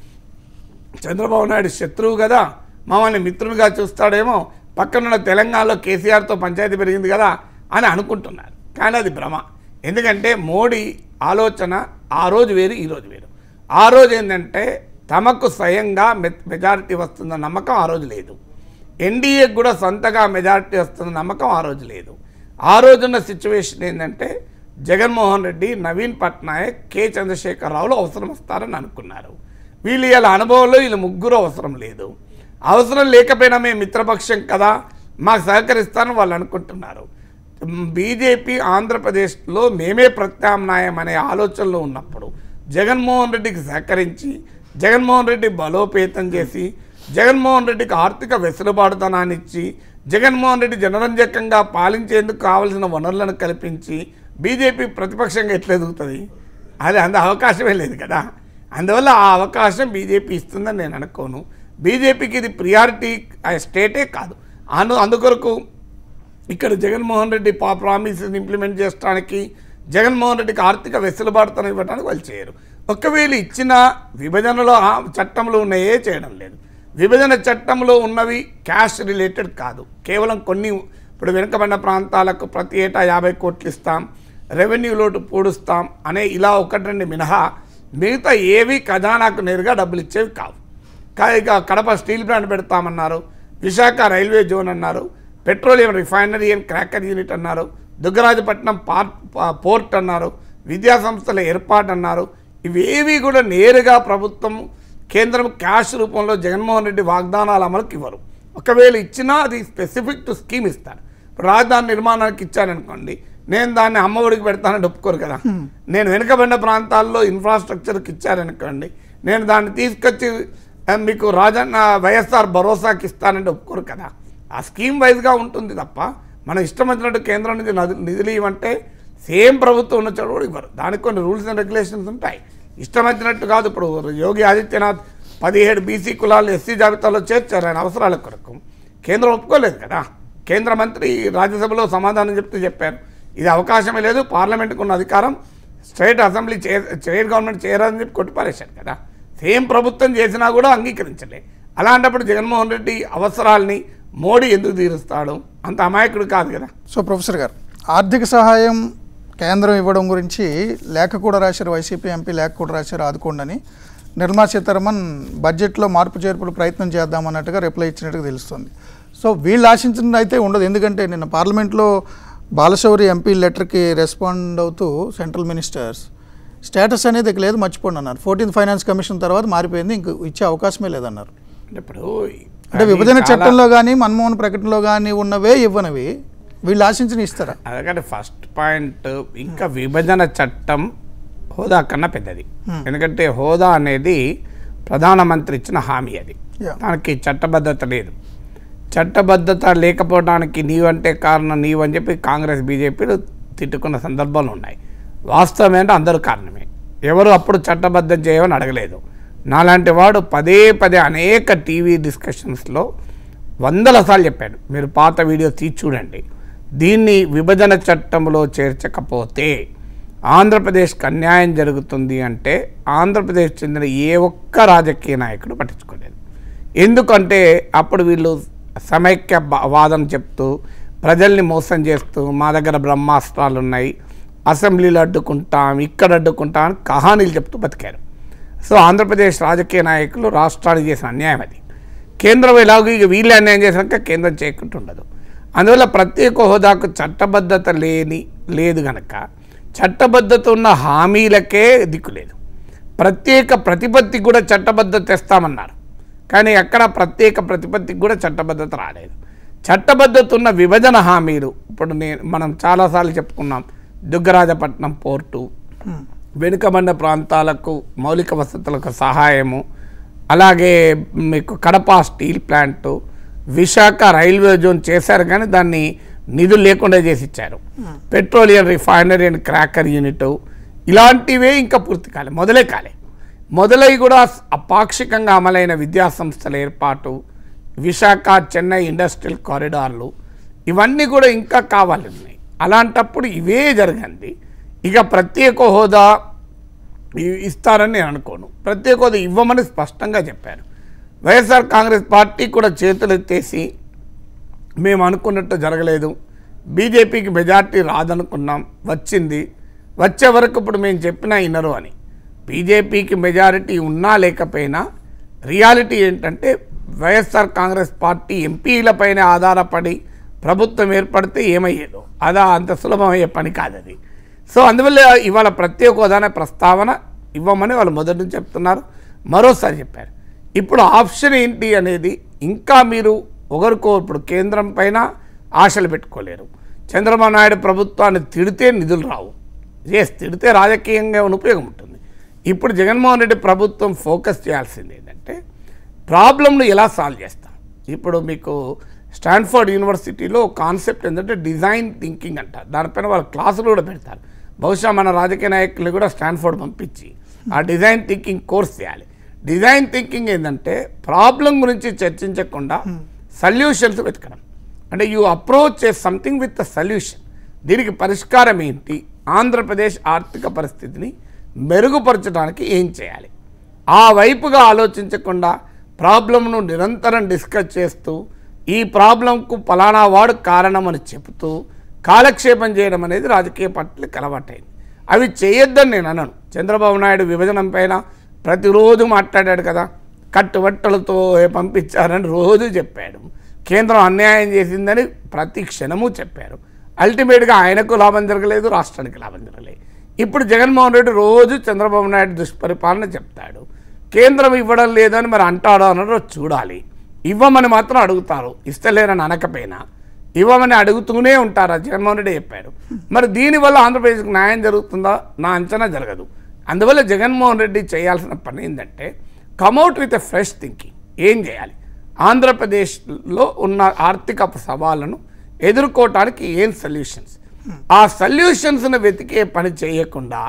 చంద్రబాబు నాయుడు శత్రువు కదా మమ్మల్ని మిత్రులుగా చూస్తాడేమో పక్కనున్న తెలంగాణలో కేసీఆర్తో పంచాయతీ పెరిగింది కదా అని అనుకుంటున్నారు. కానీ అది భ్రమ. ఎందుకంటే మోడీ ఆలోచన ఆ రోజు వేరు ఈ రోజు వేరు. ఆ రోజు ఏంటంటే తమకు స్వయంగా మె- మెజారిటీ వస్తున్న నమ్మకం ఆ రోజు లేదు. ఎన్డీఏకి కూడా సొంతగా మెజారిటీ వస్తున్న నమ్మకం ఆ రోజు లేదు. ఆ రోజున్న సిచ్యువేషన్ ఏంటంటే జగన్మోహన్ రెడ్డి నవీన్ పట్నాయక్ కె చంద్రశేఖరరావులు అవసరం వస్తారని అనుకున్నారు. వీళ్ళు ఇలా అనుభవంలో వీళ్ళు ముగ్గురు అవసరం లేదు. అవసరం లేకపోయినా మేము మిత్రపక్షం కదా మాకు సహకరిస్తారని వాళ్ళు అనుకుంటున్నారు. బీజేపీ ఆంధ్రప్రదేశ్లో మేమే ప్రత్యామ్నాయం అనే ఆలోచనలో ఉన్నప్పుడు జగన్మోహన్ రెడ్డికి సహకరించి జగన్మోహన్ రెడ్డి బలోపేతం చేసి జగన్మోహన్ రెడ్డికి ఆర్థిక వెసులుబాటుతనాన్ని ఇచ్చి జగన్మోహన్ రెడ్డి జనరంజకంగా పాలించేందుకు కావలసిన వనరులను కల్పించి బీజేపీ ప్రతిపక్షంగా ఎట్లా ఎదుగుతుంది? అది అంత అవకాశమే లేదు కదా. అందువల్ల ఆ అవకాశం బీజేపీ ఇస్తుందని నేను అనుకోను. బీజేపీకి ఇది ప్రియారిటీ స్టేటే కాదు. అను అందుకొరకు ఇక్కడ జగన్మోహన్ రెడ్డి పా ప్రామిసెస్ ఇంప్లిమెంట్ చేయడానికి జగన్మోహన్ రెడ్డికి ఆర్థిక వెసులుబాటుతనం ఇవ్వడానికి వాళ్ళు చేయరు. ఒకవేళ ఇచ్చిన విభజనలో చట్టంలో ఉన్నాయే చేయడం లేదు. విభజన చట్టంలో ఉన్నవి క్యాష్ రిలేటెడ్ కాదు. కేవలం కొన్ని ఇప్పుడు వెనుకబడిన ప్రాంతాలకు ప్రతి ఏటా యాభై కోట్లు ఇస్తాం. రెవెన్యూ లోటు పూడుస్తాం అనే ఇలా ఒకటి రెండు మినహా మిగతా ఏవి ఖజానాకు నేరుగా డబ్బులు ఇచ్చేవి కావు. కా- ఇక కడప స్టీల్ ప్లాంట్ పెడతామన్నారు విశాఖ రైల్వే జోన్ అన్నారు petroleum refinery and cracker unit అన్నారు దుగ్గరాజపట్నం పార్ట్ పోర్ట్ అన్నారు విద్యా సంస్థల ఏర్పాటు అన్నారు. ఇవేవి కూడా నేరుగా ప్రభుత్వం కేంద్రం క్యాష్ రూపంలో జగన్మోహన్ రెడ్డి వాగ్దానాలు అమలుకి ఇవ్వరు. ఒకవేళ ఇచ్చినా అది స్పెసిఫిక్ టు స్కీమ్ ఇస్తారు. ఇప్పుడు రాజధాని నిర్మాణానికి ఇచ్చారనుకోండి నేను దాన్ని అమ్మఒడికి పెడతానని ఒప్పుకోరు కదా. నేను వెనుకబడిన ప్రాంతాల్లో ఇన్ఫ్రాస్ట్రక్చర్కి ఇచ్చారనుకోండి నేను దాన్ని తీసుకొచ్చి మీకు రాజన్న వైఎస్ఆర్ భరోసాకి ఇస్తానంటే ఒప్పుకోరు కదా. ఆ స్కీమ్ వైజ్గా ఉంటుంది తప్ప మనం ఇష్టం వచ్చినట్టు కేంద్రం నుంచి నిధులు ఇవ్వంటే సేమ్ ప్రభుత్వం ఉన్న చోట కూడా ఇవ్వరు. దానికి కొన్ని రూల్స్ అండ్ రెగ్యులేషన్స్ ఉంటాయి. ఇష్టం వచ్చినట్టు కాదు. ఇప్పుడు యోగి ఆదిత్యనాథ్ పదిహేడు బీసీ కులాలు ఎస్సీ జాబితాలో చేర్చారు ఆయన అవసరాల కొరకు. కేంద్రం ఒప్పుకోలేదు కదా. కేంద్ర మంత్రి రాజ్యసభలో సమాధానం చెప్తూ చెప్పారు. ఇది అవకాశమే లేదు పార్లమెంట్కు ఉన్న అధికారం స్టేట్ అసెంబ్లీ చే స్టేట్ గవర్నమెంట్ చేయరాదని చెప్పి కొట్టిపారేశారు కదా. సేమ్ ప్రభుత్వం చేసినా కూడా అంగీకరించలే. అలాంటప్పుడు జగన్మోహన్ రెడ్డి అవసరాల్ని మోడీ ఎందుకు తీరుస్తాడు? అంత అమాయకుడు కాదు కదా. సో ప్రొఫెసర్ గారు ఆర్థిక సహాయం కేంద్రం ఇవ్వడం గురించి లేఖ కూడా రాశారు వైసీపీ ఎంపీ లేఖ కూడా రాశారు ఆదుకోండి నిర్మలా సీతారామన్ బడ్జెట్లో మార్పు చేర్పులు ప్రయత్నం చేద్దామన్నట్టుగా రిప్లై ఇచ్చినట్టుగా తెలుస్తుంది. సో వీళ్ళు ఆశించినది అయితే ఉండదు ఎందుకంటే నిన్న పార్లమెంట్లో బాలశౌరి ఎంపీ లెటర్కి రెస్పాండ్ అవుతూ సెంట్రల్ మినిస్టర్స్ స్టేటస్ అనేది ఇక లేదు మర్చిపోండి అన్నారు. ఫోర్టీన్త్ ఫైనాన్స్ కమిషన్ తర్వాత మారిపోయింది ఇంక ఇచ్చే అవకాశమే లేదన్నారు. అంటే ఇప్పుడు అంటే అది విభజన చట్టంలో కానీ మన్మోహన్ ప్రకటనలో కానీ ఉన్నవే ఇవ్వనవి. వీళ్ళు ఆశించిన ఇస్తారా? అందుకంటే ఫస్ట్ పాయింట్. ఇంకా విభజన చట్టం హోదా కన్నా పెద్దది. ఎందుకంటే హోదా అనేది ప్రధానమంత్రి ఇచ్చిన హామీ అది. దానికి చట్టబద్ధత లేదు. చట్టబద్ధత లేకపోవడానికి నీవంటే కారణం నీవని చెప్పి కాంగ్రెస్ బీజేపీలు తిట్టుకున్న సందర్భాలు ఉన్నాయి. వాస్తవం ఏంటో అందరూ కారణమే. ఎవరు అప్పుడు చట్టబద్ధం చేయమని అడగలేదు. నాలాంటి వాడు పదే పదే అనేక టీవీ డిస్కషన్స్లో వందల సార్లు చెప్పాడు. మీరు పాత వీడియో తీసి చూడండి. దీన్ని విభజన చట్టంలో చేర్చకపోతే ఆంధ్రప్రదేశ్కి అన్యాయం జరుగుతుంది అంటే ఆంధ్రప్రదేశ్ చెందిన ఏ ఒక్క రాజకీయ నాయకుడు పట్టించుకోలేదు. ఎందుకంటే అప్పుడు వీళ్ళు సమైక్య వాదం చెప్తూ ప్రజల్ని మోసం చేస్తూ మా దగ్గర బ్రహ్మాస్త్రాలు ఉన్నాయి అసెంబ్లీలో అడ్డుకుంటాం ఇక్కడ అడ్డుకుంటాం అని కహానీలు చెప్తూ బతికారు. సో ఆంధ్రప్రదేశ్ రాజకీయ నాయకులు రాష్ట్రానికి చేసిన అన్యాయం అది. కేంద్రం ఎలాగో ఇక వీళ్ళు అన్యాయం చేసినాక కేంద్రం చేయకుండా ఉండదు అందువల్ల ప్రత్యేక హోదాకు చట్టబద్ధత లేని లేదు గనక చట్టబద్ధత ఉన్న హామీలకే దిక్కు లేదు. ప్రత్యేక ప్రతిపత్తికి కూడా చట్టబద్ధత తెస్తామన్నారు. కానీ ఎక్కడ ప్రత్యేక ప్రతిపత్తికి కూడా చట్టబద్ధత రాలేదు. చట్టబద్ధత ఉన్న విభజన హామీలు ఇప్పుడు నేను మనం చాలాసార్లు చెప్పుకున్నాం దుగ్గరాజపట్నం పోర్టు వెనుకబడిన ప్రాంతాలకు మౌలిక వసతులకు సహాయము అలాగే మీకు Kadapa steel plant Visakha railway zone చేశారు కానీ దాన్ని నిధులు లేకుండా చేసి ఇచ్చారు. Petroleum refinery and cracker unit ఇలాంటివే ఇంకా పూర్తి కాలే మొదలే కాలే. మొదలై కూడా అపాక్షికంగా అమలైన విద్యాసంస్థల ఏర్పాటు విశాఖ చెన్నై ఇండస్ట్రియల్ కారిడార్లు ఇవన్నీ కూడా ఇంకా కావాలి ఉన్నాయి అలాంటప్పుడు ఇవే జరిగింది. ఇక ప్రత్యేక హోదా ఇస్తారని నేను అనుకోను. ప్రత్యేక హోదా ఇవ్వమని స్పష్టంగా చెప్పారు. వైఎస్ఆర్ కాంగ్రెస్ పార్టీ కూడా చేతులు ఎత్తేసి మేము అనుకున్నట్టు జరగలేదు. బీజేపీకి మెజార్టీ రాదనుకున్నాం. వచ్చింది. వచ్చే వరకు ఇప్పుడు మేము చెప్పినా వినరు అని. బీజేపీకి మెజారిటీ ఉన్నా లేకపోయినా రియాలిటీ ఏంటంటే వైఎస్ఆర్ కాంగ్రెస్ పార్టీ ఎంపీలపైన ఆధారపడి ప్రభుత్వం ఏర్పడితే ఏమయ్యేదో. అదా అంత సులభమయ్యే పని కాదు అది సో అందువల్ల ఇవాళ ప్రత్యేక హోదానే ప్రస్తావన ఇవ్వమని వాళ్ళు మొదటి నుంచి చెప్తున్నారు. మరోసారి చెప్పారు. ఇప్పుడు ఆప్షన్ ఏంటి అనేది ఇంకా మీరు ఒకరికో ఇప్పుడు కేంద్రం పైన ఆశలు పెట్టుకోలేరు. చంద్రబాబు నాయుడు ప్రభుత్వాన్ని తిడితే నిధులు రావు. ఎస్ తిడితే రాజకీయంగా ఉపయోగం ఉంటుంది. ఇప్పుడు జగన్మోహన్ రెడ్డి ప్రభుత్వం ఫోకస్ చేయాల్సింది ఏంటంటే ప్రాబ్లంను ఎలా సాల్వ్ చేస్తాం? ఇప్పుడు మీకు స్టాన్ఫోర్డ్ యూనివర్సిటీలో కాన్సెప్ట్ ఏంటంటే డిజైన్ థింకింగ్ అంటారు దానిపైన వాళ్ళు క్లాసులు కూడా పెడతారు. బహుశా మన రాజకీయ నాయకులు కూడా స్టాన్ఫోర్డ్ పంపించి ఆ డిజైన్ థింకింగ్ కోర్స్ చేయాలి. డిజైన్ థింకింగ్ ఏంటంటే ప్రాబ్లం గురించి చర్చించకుండా సొల్యూషన్స్ వెతకడం. అంటే you approach a something with the solution. దీనికి పరిష్కారం ఏంటి? ఆంధ్రప్రదేశ్ ఆర్థిక పరిస్థితిని మెరుగుపరచడానికి ఏం చేయాలి? ఆ వైపుగా ఆలోచించకుండా ప్రాబ్లంను నిరంతరం డిస్కస్ చేస్తూ ఈ ప్రాబ్లంకు ఫలానా వాడు కారణమని చెబుతూ కాలక్షేపం చేయడం అనేది రాజకీయ పార్టీలకు అలవాటైంది. అవి చేయొద్దని నేను అనను. చంద్రబాబు నాయుడు విభజన పైన ప్రతిరోజు మాట్లాడాడు కదా కట్టుబట్టలతో పంపించారని రోజు చెప్పాడు. కేంద్రం అన్యాయం చేసిందని ప్రతి క్షణము చెప్పారు. అల్టిమేట్గా ఆయనకు లాభం జరగలేదు రాష్ట్రానికి లాభం జరగలేదు. ఇప్పుడు జగన్మోహన్ రెడ్డి రోజు చంద్రబాబు నాయుడు దుష్పరిపాలన చెప్తాడు. కేంద్రం ఇవ్వడం లేదని మరి అంటాడో అన్నదో చూడాలి. ఇవ్వమని మాత్రం అడుగుతారు. ఇస్తలేరని అనకపోయినా. ఇవ్వమని అడుగుతూనే ఉంటారా. జగన్మోహన్ రెడ్డి చెప్పాడు. మరి దీనివల్ల ఆంధ్రప్రదేశ్కి న్యాయం జరుగుతుందా? నా అంచనా జరగదు. అందువల్ల జగన్మోహన్ రెడ్డి చేయాల్సిన పని ఏంటంటే come out with a fresh thinking ఏం చేయాలి? ఆంధ్రప్రదేశ్లో ఉన్న ఆర్థిక సవాళ్ళను ఎదుర్కోవటానికి ఏం సొల్యూషన్స్ ఆ సొల్యూషన్స్ను వెతికే పని చేయకుండా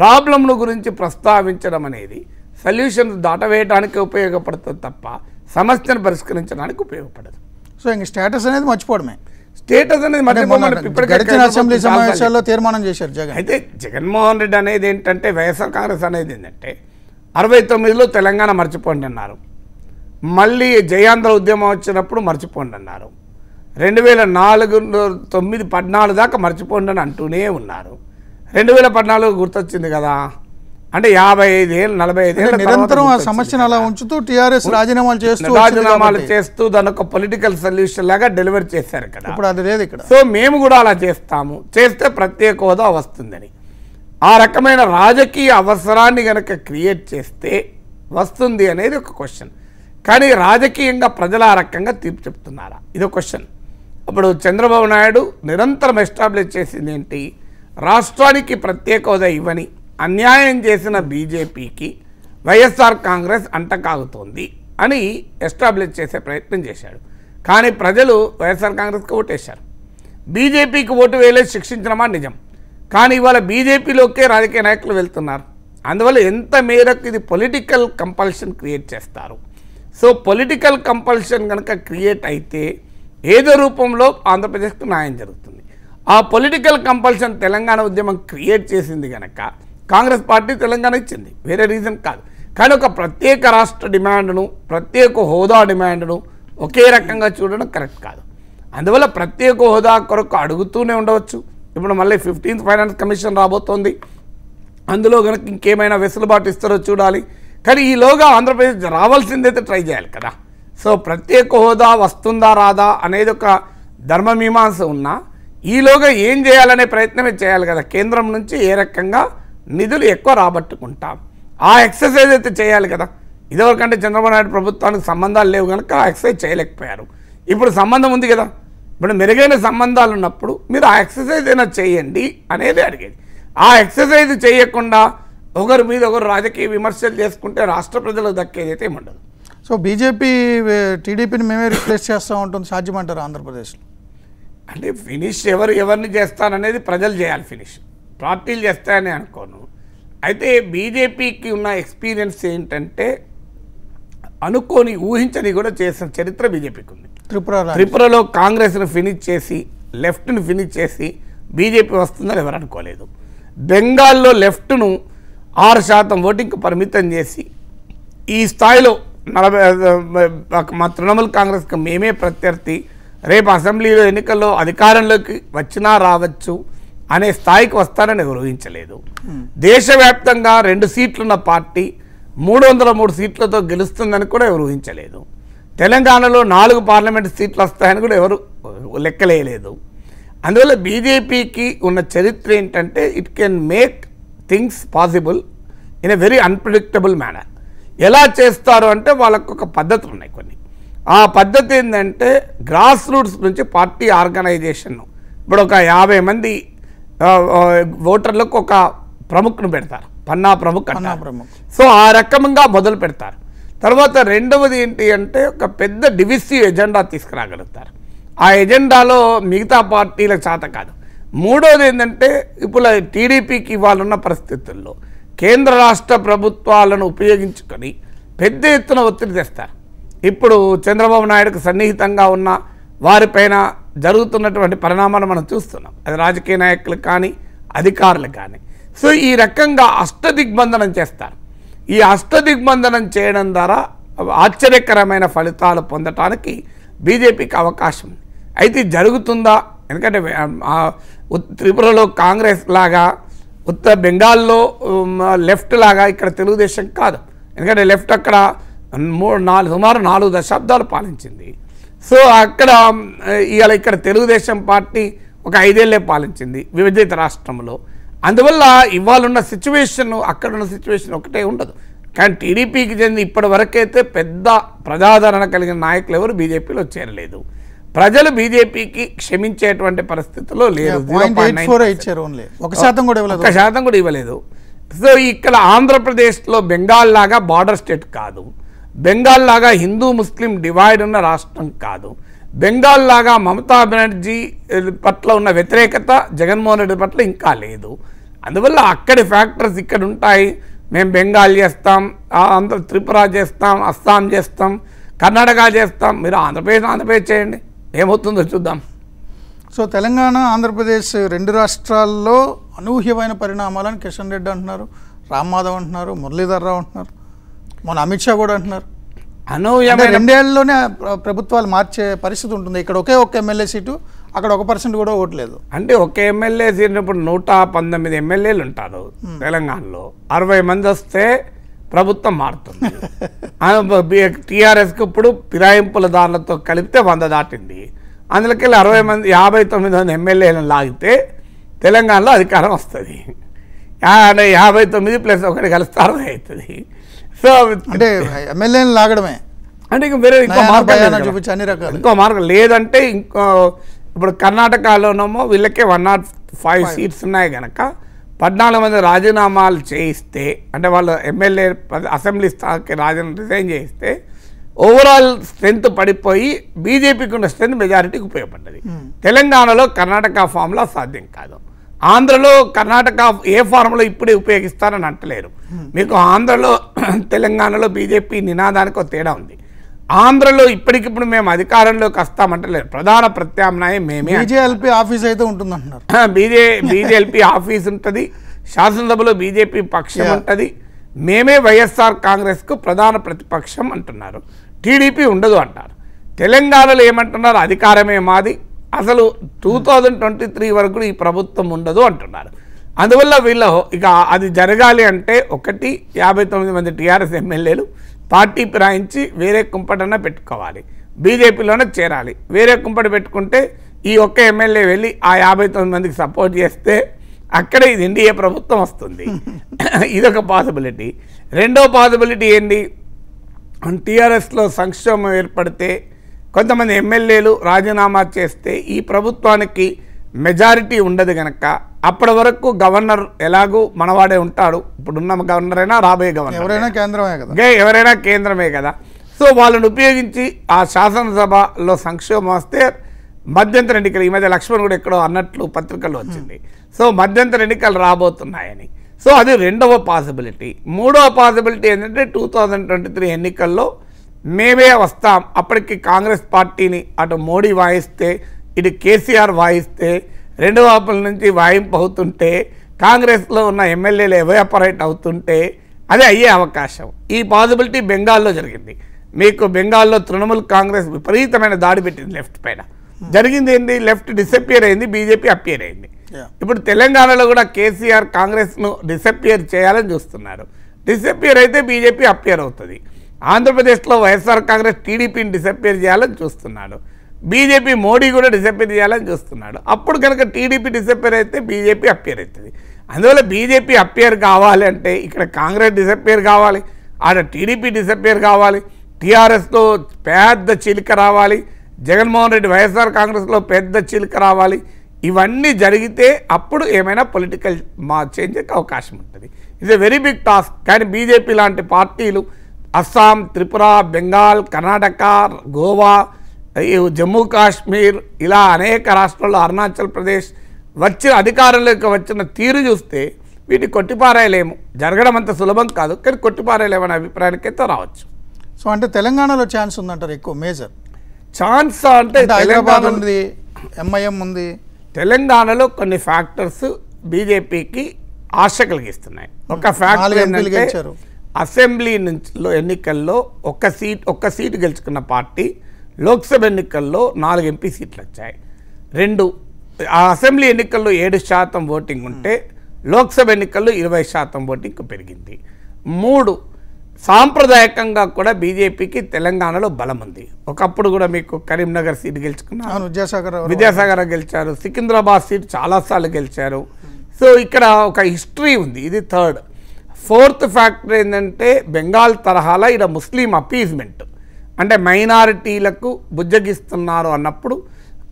ప్రాబ్లంను గురించి ప్రస్తావించడం అనేది సొల్యూషన్స్ దాటవేయడానికి ఉపయోగపడుతుంది తప్ప సమస్యను పరిష్కరించడానికి ఉపయోగపడదు. సో ఇంక స్టేటస్ అనేది మర్చిపోవడమే. స్టేటస్ అనేది గడిచిన కేంద్ర అసెంబ్లీ సమావేశాల్లో తీర్మానం చేశారు జగన్. అయితే జగన్మోహన్ రెడ్డి అనేది ఏంటంటే వైఎస్ఆర్ కాంగ్రెస్ అనేది ఏంటంటే అరవై తొమ్మిదిలో తెలంగాణ మర్చిపోండి అన్నారు. మళ్ళీ జయాంధ్ర ఉద్యమం వచ్చినప్పుడు మర్చిపోండి అన్నారు. రెండు వేల నాలుగు తొమ్మిది పద్నాలుగు దాకా మర్చిపోండి అని అంటూనే ఉన్నారు. రెండు వేల పద్నాలుగు గుర్తొచ్చింది కదా? అంటే యాభై ఐదేళ్ళు నలభై ఐదేళ్ళ నిరంతరం ఆ సమస్యను అలా. ఉంచుతూ టీఆర్ఎస్ రాజీనామాలు చేస్తూ రాజీనామాలు చేస్తూ దాని ఒక పొలిటికల్ సొల్యూషన్ లాగా డెలివర్ చేశారు కదా. ఇప్పుడు అది లేదు ఇక్కడ. సో మేము కూడా అలా చేస్తాము. చేస్తే ప్రత్యేక హోదా వస్తుందని. ఆ రకమైన రాజకీయ అవసరాన్ని గనక క్రియేట్ చేస్తే వస్తుంది అనేది ఒక క్వశ్చన్. కానీ రాజకీయంగా ప్రజలు ఆ రకంగా తీర్పు చెప్తున్నారా? ఇది ఒక క్వశ్చన్. అప్పుడు చంద్రబాబు నాయుడు నిరంతరం ఎస్టాబ్లిష్ చేసింది ఏంటి? రాష్ట్రానికి ప్రత్యేక హోదా ఇవ్వని అన్యాయం చేసిన బీజేపీకి వైఎస్ఆర్ కాంగ్రెస్ అంటకాగుతోంది అని ఎస్టాబ్లిష్ చేసే ప్రయత్నం చేశాడు. కానీ ప్రజలు వైఎస్ఆర్ కాంగ్రెస్కి ఓటేశారు. బీజేపీకి ఓటు వేయలేదు శిక్షించడమా నిజం. కానీ ఇవాళ బీజేపీలోకే రాజకీయ నాయకులు వెళ్తున్నారు. అందువల్ల ఎంత మేరకు ఇది పొలిటికల్ కంపల్షన్ క్రియేట్ చేస్తారు? సో పొలిటికల్ కంపల్షన్ కనుక క్రియేట్ అయితే ఏదో రూపంలో ఆంధ్రప్రదేశ్కు న్యాయం జరుగుతుంది. ఆ పొలిటికల్ కంపల్షన్ తెలంగాణ ఉద్యమం క్రియేట్ చేసింది కనుక కాంగ్రెస్ పార్టీ తెలంగాణ ఇచ్చింది. వేరే రీజన్ కాదు. కానీ ఒక ప్రత్యేక రాష్ట్ర డిమాండ్ను ప్రత్యేక హోదా డిమాండ్ను ఒకే రకంగా చూడడం కరెక్ట్ కాదు. అందువల్ల ప్రత్యేక హోదా కొరకు అడుగుతూనే ఉండవచ్చు. ఇప్పుడు మళ్ళీ ఫిఫ్టీన్త్ ఫైనాన్స్ కమిషన్ రాబోతోంది. అందులో కనుక ఇంకేమైనా వెసులుబాటు ఇస్తారో చూడాలి. కానీ ఈలోగా ఆంధ్రప్రదేశ్ రావాల్సిందైతే ట్రై చేయాలి కదా. సో ప్రత్యేక హోదా వస్తుందా రాదా అనేది ఒక ధర్మమీమాంస ఉన్నా ఈలోగా ఏం చేయాలనే ప్రయత్నమే చేయాలి కదా. కేంద్రం నుంచి ఏ రకంగా నిధులు ఎక్కువ రాబట్టుకుంటాం. ఆ ఎక్సర్సైజ్ అయితే చేయాలి కదా. ఇదివరకంటే చంద్రబాబు నాయుడు ప్రభుత్వానికి సంబంధాలు లేవు కనుక ఆ ఎక్సర్సైజ్ చేయలేకపోయారు. ఇప్పుడు సంబంధం ఉంది కదా. ఇప్పుడు మెరుగైన సంబంధాలు ఉన్నప్పుడు మీరు ఆ ఎక్సర్సైజ్ అయినా చేయండి అనేది అడిగేది. ఆ ఎక్సర్సైజ్ చేయకుండా ఒకరి మీద ఒకరు రాజకీయ విమర్శలు చేసుకుంటే రాష్ట్ర ప్రజలకు దక్కేది అయితే ఉండదు. సో బీజేపీ టీడీపీని మేమే రిప్లేస్ చేస్తూ ఉంటుంది సాధ్యమంటారు ఆంధ్రప్రదేశ్లో? అంటే ఫినిష్ ఎవరు ఎవరిని చేస్తారనేది ప్రజలు చేయాలి ఫినిష్. పార్టీలు చేస్తాయని అనుకోను. అయితే బీజేపీకి ఉన్న ఎక్స్పీరియన్స్ ఏంటంటే అనుకోని ఊహించని కూడా చేసిన చరిత్ర బీజేపీకి ఉంది. త్రిపుర. త్రిపురలో కాంగ్రెస్ను ఫినిష్ చేసి లెఫ్ట్ను ఫినిష్ చేసి బీజేపీ వస్తుందని ఎవరు అనుకోలేదు. బెంగాల్లో లెఫ్ట్ను ఆరు శాతం ఓటింగ్కి పరిమితం చేసి ఈ స్థాయిలో నలభై మా తృణమూల్ కాంగ్రెస్కి మేమే ప్రత్యర్థి. రేపు అసెంబ్లీలో ఎన్నికల్లో అధికారంలోకి వచ్చినా రావచ్చు అనే స్థాయికి వస్తారని ఊహించలేదు. దేశవ్యాప్తంగా రెండు సీట్లున్న పార్టీ మూడు వందల మూడు సీట్లతో గెలుస్తుందని కూడా ఎవరు ఊహించలేదు. తెలంగాణలో నాలుగు పార్లమెంట్ సీట్లు వస్తాయని కూడా ఎవరు లెక్కలేయలేదు. అందువల్ల బీజేపీకి ఉన్న చరిత్ర ఏంటంటే it can make things possible in a very unpredictable manner ఎలా చేస్తారు అంటే వాళ్ళకు ఒక పద్ధతులు ఉన్నాయి కొన్ని. ఆ పద్ధతి ఏంటంటే గ్రాస్ రూట్స్ నుంచి పార్టీ ఆర్గనైజేషన్. ఇప్పుడు ఒక యాభై మంది ఓటర్లకు ఒక ప్రముఖను పెడతారు. పన్నా ప్రముఖ్. ప్రముఖ్. సో ఆ రకంగా మొదలు పెడతారు. తర్వాత రెండవది ఏంటి అంటే ఒక పెద్ద డివిసివ్ ఎజెండా తీసుకురాగలుగుతారు. ఆ ఎజెండాలో మిగతా పార్టీలకు చేత కాదు. మూడోది ఏంటంటే ఇప్పుడు టీడీపీకి ఇవాళ పరిస్థితుల్లో కేంద్ర రాష్ట్ర ప్రభుత్వాలను ఉపయోగించుకొని పెద్ద ఎత్తున ఒత్తిడి తెస్తారు. ఇప్పుడు చంద్రబాబు నాయుడుకు సన్నిహితంగా ఉన్న వారిపైన జరుగుతున్నటువంటి పరిణామాలు మనం చూస్తున్నాం. అది రాజకీయ నాయకులు కానీ అధికారులు కానీ. సో ఈ రకంగా అష్టదిగ్బంధనం చేస్తారు. ఈ అష్టదిగ్బంధనం చేయడం ద్వారా ఆశ్చర్యకరమైన ఫలితాలు పొందటానికి బీజేపీకి అవకాశం ఉంది. అయితే జరుగుతుందా? ఎందుకంటే త్రిపురలో కాంగ్రెస్ లాగా ఉత్తర బెంగాల్లో లెఫ్ట్ లాగా ఇక్కడ తెలుగుదేశం కాదు. ఎందుకంటే లెఫ్ట్ అక్కడ మూడు నాలుగు సుమారు నాలుగు దశాబ్దాలు పాలించింది. సో అక్కడ ఇవాళ ఇక్కడ తెలుగుదేశం పార్టీ ఒక ఐదేళ్ళే పాలించింది వివిధ రాష్ట్రంలో. అందువల్ల ఇవాళ ఉన్న సిచ్యువేషన్ అక్కడున్న సిచ్యువేషన్ ఒకటే ఉండదు. కానీ టీడీపీకి చెంది ఇప్పటి వరకైతే పెద్ద ప్రజాదరణ కలిగిన నాయకులు ఎవరు? బీజేపీలో చేరలేదు. ప్రజలు బీజేపీకి క్షమించేటువంటి పరిస్థితిలో లేరు. పాయింట్ ఎయిట్ 0.9% ఫోర్ ఇచ్చారు ఓన్లీ ఒక శాతం కూడా ఇవ్వలేదు. ఒక్క శాతం కూడా ఇవ్వలేదు. సో ఇక్కడ ఆంధ్రప్రదేశ్లో బెంగాల్ లాగా బార్డర్ స్టేట్ కాదు. బెంగాల్ లాగా హిందూ ముస్లిం డివైడ్ ఉన్న రాష్ట్రం కాదు. బెంగాల్ లాగా మమతా బెనర్జీ పట్ల ఉన్న వ్యతిరేకత జగన్మోహన్ రెడ్డి పట్ల ఇంకా లేదు. అందువల్ల అక్కడి ఫ్యాక్టర్స్ ఇక్కడ ఉంటాయి. మేము బెంగాల్ చేస్తాం ఆంధ్ర త్రిపుర చేస్తాం అస్సాం చేస్తాం కర్ణాటక చేస్తాం. మీరు ఆంధ్రప్రదేశ్ ఆంధ్రప్రదేశ్ చేయండి. ఏమవుతుందో చూద్దాం. సో తెలంగాణ ఆంధ్రప్రదేశ్ రెండు రాష్ట్రాల్లో అనూహ్యమైన పరిణామాలని కిషన్ రెడ్డి అంటున్నారు రామ్ మాధవ్ అంటున్నారు మురళీధర్ రావు అంటున్నారు మొన్న అమిత్ షా కూడా అంటున్నారు. అంటే అనూహ్యమైన రెండేళ్ళలోనే ప్ర- ప్రభుత్వాలు మార్చే పరిస్థితి ఉంటుంది. ఇక్కడ ఒకే ఒక్క ఎమ్మెల్యే సీటు అక్కడ ఒక పర్సెంట్ కూడా ఓట్లేదు అంటే ఒక ఎమ్మెల్యే సీట్నప్పుడు నూట పంతొమ్మిది ఎమ్మెల్యేలు ఉంటారు తెలంగాణలో. అరవై మంది వస్తే ప్రభుత్వం మారుతుంది. టీఆర్ఎస్కి ఇప్పుడు ఫిరాయింపుల దారులతో కలిపితే వంద దాటింది. అందులోకెళ్ళి అరవై మంది యాభై తొమ్మిది మంది ఎమ్మెల్యేలను లాగితే తెలంగాణలో అధికారం వస్తుంది. యా- యాభై తొమ్మిది ప్లస్ ఒకటి కలిస్తే అరవై అవుతుంది సో అంటే ఎమ్మెల్యేని లాగడమే. అంటే ఇంక వేరే ఇంకో మార్గం. చూపించి అన్ని రకాలు. ఇంకో మార్గం లేదంటే ఇంకో ఇప్పుడు కర్ణాటకలోనేమో వీళ్ళకే వన్ నాట్ ఫైవ్ సీట్స్ ఉన్నాయి కనుక పద్నాలుగు మంది రాజీనామాలు చేయిస్తే అంటే వాళ్ళు ఎమ్మెల్యే అసెంబ్లీ స్థాయికి రాజీనామా రిజైన్ చేయిస్తే ఓవరాల్ స్ట్రెంత్ పడిపోయి బీజేపీకి ఉన్న స్ట్రెంత్ మెజారిటీకి ఉపయోగపడ్డది. తెలంగాణలో కర్ణాటక ఫార్ములా సాధ్యం కాదు. ఆంధ్రలో కర్ణాటక ఏ ఫార్ములా ఇప్పుడే ఉపయోగిస్తారని అంటలేరు. మీకు ఆంధ్రలో తెలంగాణలో బీజేపీ నినాదానికి ఒక తేడా ఉంది. ఆంధ్రలో ఇప్పటికిప్పుడు మేము అధికారంలోకి వస్తామంటలేరు ప్రధాన ప్రత్యామ్నాయం మేమే బీజేఎల్పీ ఆఫీస్ అయితే ఉంటుంది అంటున్నారు బీజే బీజేపీ ఆఫీస్ ఉంటుంది శాసనసభలో బీజేపీ పక్షం. ఉంటుంది మేమే వైఎస్ఆర్ కాంగ్రెస్కు ప్రధాన ప్రతిపక్షం అంటున్నారు. టీడీపీ ఉండదు అంటారు. తెలంగాణలో ఏమంటున్నారు? అధికారమే మాది. అసలు టూ థౌజండ్ ట్వంటీ త్రీ వరకు ఈ ప్రభుత్వం ఉండదు అంటున్నారు. అందువల్ల వీళ్ళు ఇక అది జరగాలి అంటే ఒకటి యాభై తొమ్మిది మంది టీఆర్ఎస్ ఎమ్మెల్యేలు పార్టీ ప్రాయించి వేరే కుంపటన పెట్టుకోవాలి. బీజేపీలోనే చేరాలి. వేరే కుంపటి పెట్టుకుంటే ఈ ఒక్క ఎమ్మెల్యే వెళ్ళి ఆ యాభై తొమ్మిది మందికి సపోర్ట్ చేస్తే అక్కడే ఇది ఎన్డీఏ ప్రభుత్వం వస్తుంది. ఇదొక పాసిబిలిటీ. రెండో పాసిబిలిటీ ఏంటి? టీఆర్ఎస్లో సంక్షేమం ఏర్పడితే కొంతమంది ఎమ్మెల్యేలు రాజీనామా చేస్తే ఈ ప్రభుత్వానికి మెజారిటీ ఉండదు గనక అప్పటి వరకు గవర్నర్ ఎలాగూ మనవాడే ఉంటాడు. ఇప్పుడున్న గవర్నర్ అయినా రాబోయే గవర్నర్. ఎవరైనా కేంద్రమే కదా. ఎవరైనా కేంద్రమే కదా. సో వాళ్ళని ఉపయోగించి ఆ శాసనసభలో సంక్షోభం వస్తే మధ్యంతర ఎన్నికలు ఈ మధ్య లక్ష్మణ్ కూడా ఎక్కడో అన్నట్లు పత్రికల్లో వచ్చింది. సో మధ్యంతర ఎన్నికలు రాబోతున్నాయని. సో అది రెండవ పాసిబిలిటీ. మూడవ పాసిబిలిటీ ఏంటంటే టూ థౌజండ్ ట్వంటీ త్రీ ఎన్నికల్లో మేమే వస్తాం. అప్పటికి కాంగ్రెస్ పార్టీని అటు మోడీ వాయిస్తే ఇటు కేసీఆర్ వాయిస్తే రెండు వైపుల నుంచి వాయింపు అవుతుంటే కాంగ్రెస్లో ఉన్న ఎమ్మెల్యేలు ఎవాపరేట్ అవుతుంటే అదే అయ్యే అవకాశం. ఈ పాసిబిలిటీ బెంగాల్లో జరిగింది. మీకు బెంగాల్లో తృణమూల్ కాంగ్రెస్ విపరీతమైన దాడి పెట్టింది లెఫ్ట్ పైన. జరిగింది ఏంటి లెఫ్ట్ డిసప్పియర్ అయింది బీజేపీ అపియర్ అయింది. ఇప్పుడు తెలంగాణలో కూడా కేసీఆర్ కాంగ్రెస్ను డిసప్పియర్ చేయాలని చూస్తున్నారు. డిసప్పియర్ అయితే బీజేపీ అపియర్ అవుతుంది. ఆంధ్రప్రదేశ్లో వైఎస్ఆర్ కాంగ్రెస్ టీడీపీని డిసప్పియర్ చేయాలని చూస్తున్నాడు. బీజేపీ మోడీ కూడా డిసప్పేర్ చేయాలని చూస్తున్నాడు. అప్పుడు కనుక టీడీపీ డిసప్పేర్ అయితే బీజేపీ అప్పేర్ అవుతుంది. అందువల్ల బీజేపీ అప్పేర్ కావాలి అంటే ఇక్కడ కాంగ్రెస్ డిసప్పేర్ కావాలి ఆడ టీడీపీ డిసప్పేర్ కావాలి టీఆర్ఎస్లో పెద్ద చిలిక రావాలి జగన్మోహన్ రెడ్డి వైఎస్ఆర్ కాంగ్రెస్లో పెద్ద చిలుక రావాలి ఇవన్నీ జరిగితే అప్పుడు ఏమైనా పొలిటికల్ మా చేంజ్కి అవకాశం ఉంటుంది. ఇది వెరీ బిగ్ టాస్క్ కానీ బీజేపీ లాంటి పార్టీలు అస్సాం త్రిపుర బెంగాల్ కర్ణాటక గోవా జమ్మూ కాశ్మీర్ ఇలా అనేక రాష్ట్రాల్లో అరుణాచల్ ప్రదేశ్ వచ్చిన అధికారంలోకి వచ్చిన తీరు చూస్తే వీటిని కొట్టిపారేయలేము జరగడం అంత సులభం కాదు కానీ కొట్టిపారేయలేమనే అభిప్రాయానికైతే రావచ్చు. సో అంటే తెలంగాణలో ఛాన్స్ ఉందంటారు ఎక్కువ మేజర్? ఛాన్స్ అంటే హైదరాబాద్ ఉంది ఎంఐఎం ఉంది. తెలంగాణలో కొన్ని ఫ్యాక్టర్స్ బీజేపీకి ఆశ కలిగిస్తున్నాయి. ఒక ఫ్యాక్టర్ ఏంటంటే. అసెంబ్లీ నుంచి ఎన్నికల్లో ఒక్క సీట్ ఒక్క సీటు గెలుచుకున్న పార్టీ లోక్సభ ఎన్నికల్లో నాలుగు ఎంపీ సీట్లు వచ్చాయి. రెండు ఆ అసెంబ్లీ ఎన్నికల్లో ఏడు శాతం ఓటింగ్ ఉంటే లోక్సభ ఎన్నికల్లో ఇరవై శాతం ఓటింగ్ పెరిగింది. మూడు సాంప్రదాయకంగా కూడా బీజేపీకి తెలంగాణలో బలం ఉంది. ఒకప్పుడు కూడా మీకు కరీంనగర్ సీట్ గెలుచుకున్న అవును విద్యాసాగర్. విద్యాసాగర్ గెలిచారు సికింద్రాబాద్ సీట్ చాలాసార్లు గెలిచారు. సో ఇక్కడ ఒక హిస్టరీ ఉంది ఇది థర్డ్. ఫోర్త్ ఫ్యాక్టర్ ఏంటంటే బెంగాల్ తరహాలో ఇక్కడ ముస్లిం అపీజ్మెంట్. అంటే మైనారిటీలకు బుజ్జగిస్తున్నారు అన్నప్పుడు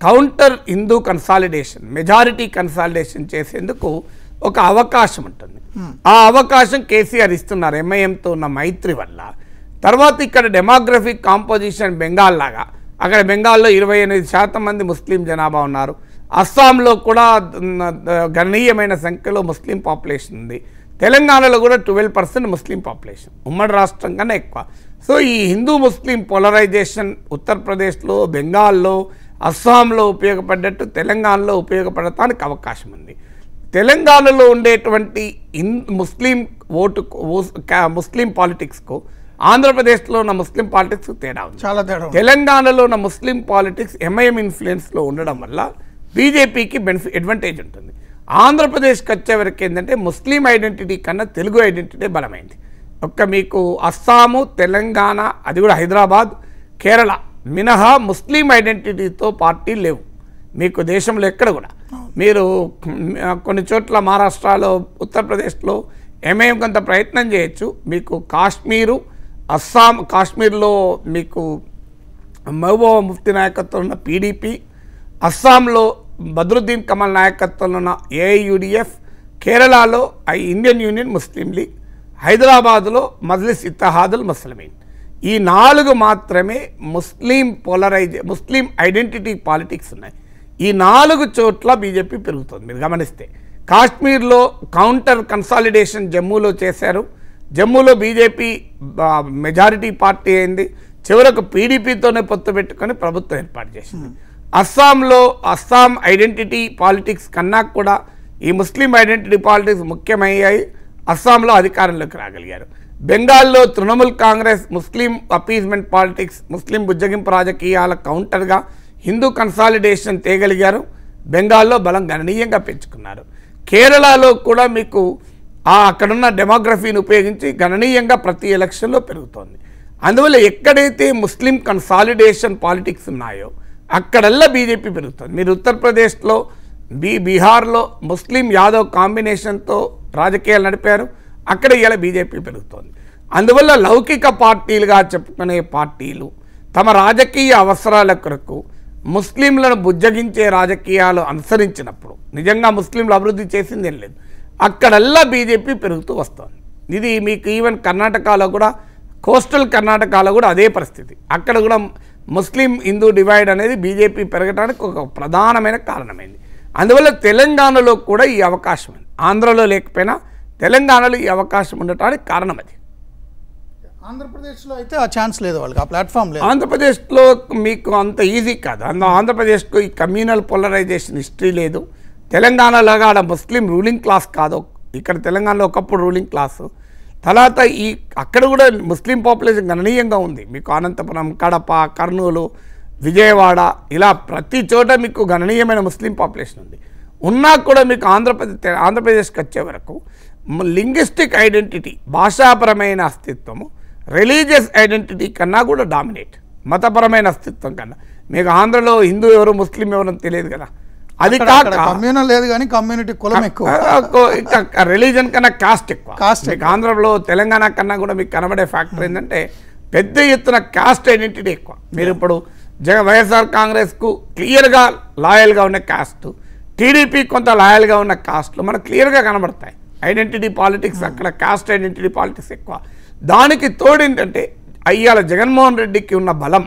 counter Hindu consolidation majority consolidation చేసేందుకు ఒక అవకాశం ఉంటుంది. ఆ అవకాశం కేసీఆర్ ఇస్తున్నారు ఎంఐఎంతో ఉన్న మైత్రి వల్ల. తర్వాత ఇక్కడ డెమోగ్రఫిక్ కాంపోజిషన్ బెంగాల్ లాగా. అక్కడ బెంగాల్లో ఇరవై ఎనిమిది శాతం మంది ముస్లిం జనాభా ఉన్నారు. అస్సాంలో కూడా గణనీయమైన సంఖ్యలో ముస్లిం పాపులేషన్ ఉంది. తెలంగాణలో కూడా ట్వెల్వ్ పర్సెంట్ ముస్లిం పాపులేషన్. ఉమ్మడి రాష్ట్రం కన్నా ఎక్కువ. సో ఈ హిందూ ముస్లిం పోలరైజేషన్ ఉత్తరప్రదేశ్లో బెంగాల్లో అస్సాంలో ఉపయోగపడ్డట్టు తెలంగాణలో ఉపయోగపడటానికి అవకాశం ఉంది. తెలంగాణలో ఉండేటువంటి ఇన్ ముస్లిం ఓటు ముస్లిం పాలిటిక్స్కు ఆంధ్రప్రదేశ్లో ఉన్న ముస్లిం పాలిటిక్స్ తేడా ఉంది. చాలా తేడా. తెలంగాణలో ఉన్న ముస్లిం పాలిటిక్స్ ఎంఐఎం ఇన్ఫ్లుయెన్స్లో ఉండడం వల్ల బీజేపీకి బెనిఫిట్ అడ్వాంటేజ్ ఉంటుంది. ఆంధ్రప్రదేశ్కి వచ్చేవరకు ఏంటంటే ముస్లిం ఐడెంటిటీ కన్నా తెలుగు ఐడెంటిటీ బలమైంది. ఒక్క మీకు అస్సాము తెలంగాణ అది కూడా హైదరాబాద్ కేరళ మినహా ముస్లిం ఐడెంటిటీతో పార్టీలు లేవు. మీకు దేశంలో ఎక్కడ కూడా. మీరు కొన్ని చోట్ల మహారాష్ట్రలో ఉత్తరప్రదేశ్లో ఎంఐఎం కొంత ప్రయత్నం చేయొచ్చు. మీకు కాశ్మీరు అస్సాం కాశ్మీర్లో మీకు మహబూబా ముఫ్తీ నాయకత్వంలో ఉన్న పీడీపీ అస్సాంలో బద్రుద్దీన్ కమల్ నాయకత్వంలో ఉన్న ఏఐయుడిఎఫ్ కేరళలో I Indian union Muslim league హైదరాబాద్లో మజ్లిస్ ఇత్తహాదుల్ ముస్లిమీన్. ఈ నాలుగు మాత్రమే Muslim polarise Muslim identity politics ఉన్నాయి. ఈ నాలుగు చోట్ల బీజేపీ పెరుగుతుంది. మీరు గమనిస్తే కాశ్మీర్లో కౌంటర్ కన్సాలిడేషన్ జమ్మూలో చేశారు. జమ్మూలో బీజేపీ మెజారిటీ పార్టీ అయింది. చివరకు పీడీపీతోనే పొత్తు పెట్టుకొని ప్రభుత్వం ఏర్పాటు చేసింది. అస్సాంలో అస్సాం ఐడెంటిటీ పాలిటిక్స్ కన్నా కూడా ఈ ముస్లిం ఐడెంటిటీ పాలిటిక్స్ ముఖ్యమయ్యాయి. అస్సాంలో అధికారంలోకి రాగలిగారు. బెంగాల్లో Trinamool Congress Muslim appeasement politics Muslim బుజ్జగింపు రాజకీయాల కౌంటర్గా హిందూ కన్సాలిడేషన్ తేగలిగారు. బెంగాల్లో బలం గణనీయంగా పెంచుకున్నారు. కేరళలో కూడా మీకు ఆ అక్కడున్న డెమోగ్రఫీని ఉపయోగించి గణనీయంగా ప్రతి ఎలక్షన్లో పెరుగుతోంది. అందువల్ల ఎక్కడైతే ముస్లిం కన్సాలిడేషన్ పాలిటిక్స్ ఉన్నాయో అక్కడల్లా బీజేపీ పెరుగుతుంది. మీరు ఉత్తరప్రదేశ్లో బి బీహార్లో ముస్లిం యాదవ్ కాంబినేషన్తో రాజకీయాలు నడిపారు. అక్కడ ఇలా బీజేపీ పెరుగుతోంది. అందువల్ల లౌకిక పార్టీలుగా చెప్పుకునే పార్టీలు తమ రాజకీయ అవసరాల కొరకు ముస్లింలను బుజ్జగించే రాజకీయాలు అనుసరించినప్పుడు నిజంగా ముస్లింలు అభివృద్ధి చేసింది ఏం లేదు. అక్కడల్లా బీజేపీ పెరుగుతూ వస్తుంది. ఇది మీకు ఈవెన్ కర్ణాటకలో కూడా కోస్టల్ కర్ణాటకలో కూడా అదే పరిస్థితి. అక్కడ కూడా ముస్లిం హిందూ డివైడ్ అనేది బీజేపీ పెరగడానికి ఒక ప్రధానమైన కారణమైంది. అందువల్ల తెలంగాణలో కూడా ఈ అవకాశం ఉంది. ఆంధ్రలో లేకపోయినా తెలంగాణలో ఈ అవకాశం ఉండటానికి కారణం అది. ఆంధ్రప్రదేశ్లో అయితే ఆ ఛాన్స్ లేదు వాళ్ళకి ఆ ప్లాట్ఫామ్ లేదు. ఆంధ్రప్రదేశ్లో మీకు అంత ఈజీ కాదు. అందు ఆంధ్రప్రదేశ్కు ఈ కమ్యూనల్ పోలరైజేషన్ హిస్టరీ లేదు. తెలంగాణలాగా ఆడ ముస్లిం రూలింగ్ క్లాస్ కాదు. ఇక్కడ తెలంగాణలో ఒకప్పుడు రూలింగ్ క్లాసు. తర్వాత ఈ అక్కడ కూడా ముస్లిం పాపులేషన్ గణనీయంగా ఉంది. మీకు అనంతపురం కడప కర్నూలు విజయవాడ ఇలా ప్రతి చోట మీకు గణనీయమైన ముస్లిం పాపులేషన్ ఉంది. ఉన్నా కూడా మీకు ఆంధ్రప్రదేశ్ ఆంధ్రప్రదేశ్కి వచ్చే వరకు లింగ్విస్టిక్ ఐడెంటిటీ భాషాపరమైన అస్తిత్వము రిలీజియస్ ఐడెంటిటీ కన్నా కూడా డామినేట్. మతపరమైన అస్తిత్వం కన్నా. మీకు ఆంధ్రలో హిందూ ఎవరు ముస్లిం ఎవరు తెలియదు కదా. అది కాక కమ్యూనల్ లేదు కానీ కమ్యూనిటీ కులం ఎక్కువ. రిలీజన్ కన్నా కాస్ట్ ఎక్కువ. మీకు ఆంధ్రలో తెలంగాణ కన్నా కూడా మీకు కనబడే ఫ్యాక్టర్ ఏంటంటే పెద్ద ఎత్తున కాస్ట్ ఐడెంటిటీ ఎక్కువ. మీరు ఇప్పుడు జగన్ వైఎస్ఆర్ కాంగ్రెస్కు క్లియర్గా లాయల్గా ఉన్న కాస్ట్ టీడీపీ కొంత లాయల్గా ఉన్న కాస్ట్లు మనకు క్లియర్గా కనబడతాయి. ఐడెంటిటీ పాలిటిక్స్ అక్కడ కాస్ట్ ఐడెంటిటీ పాలిటిక్స్ ఎక్కువ. దానికి తోడు ఏంటంటే అయ్యాల జగన్మోహన్ రెడ్డికి ఉన్న బలం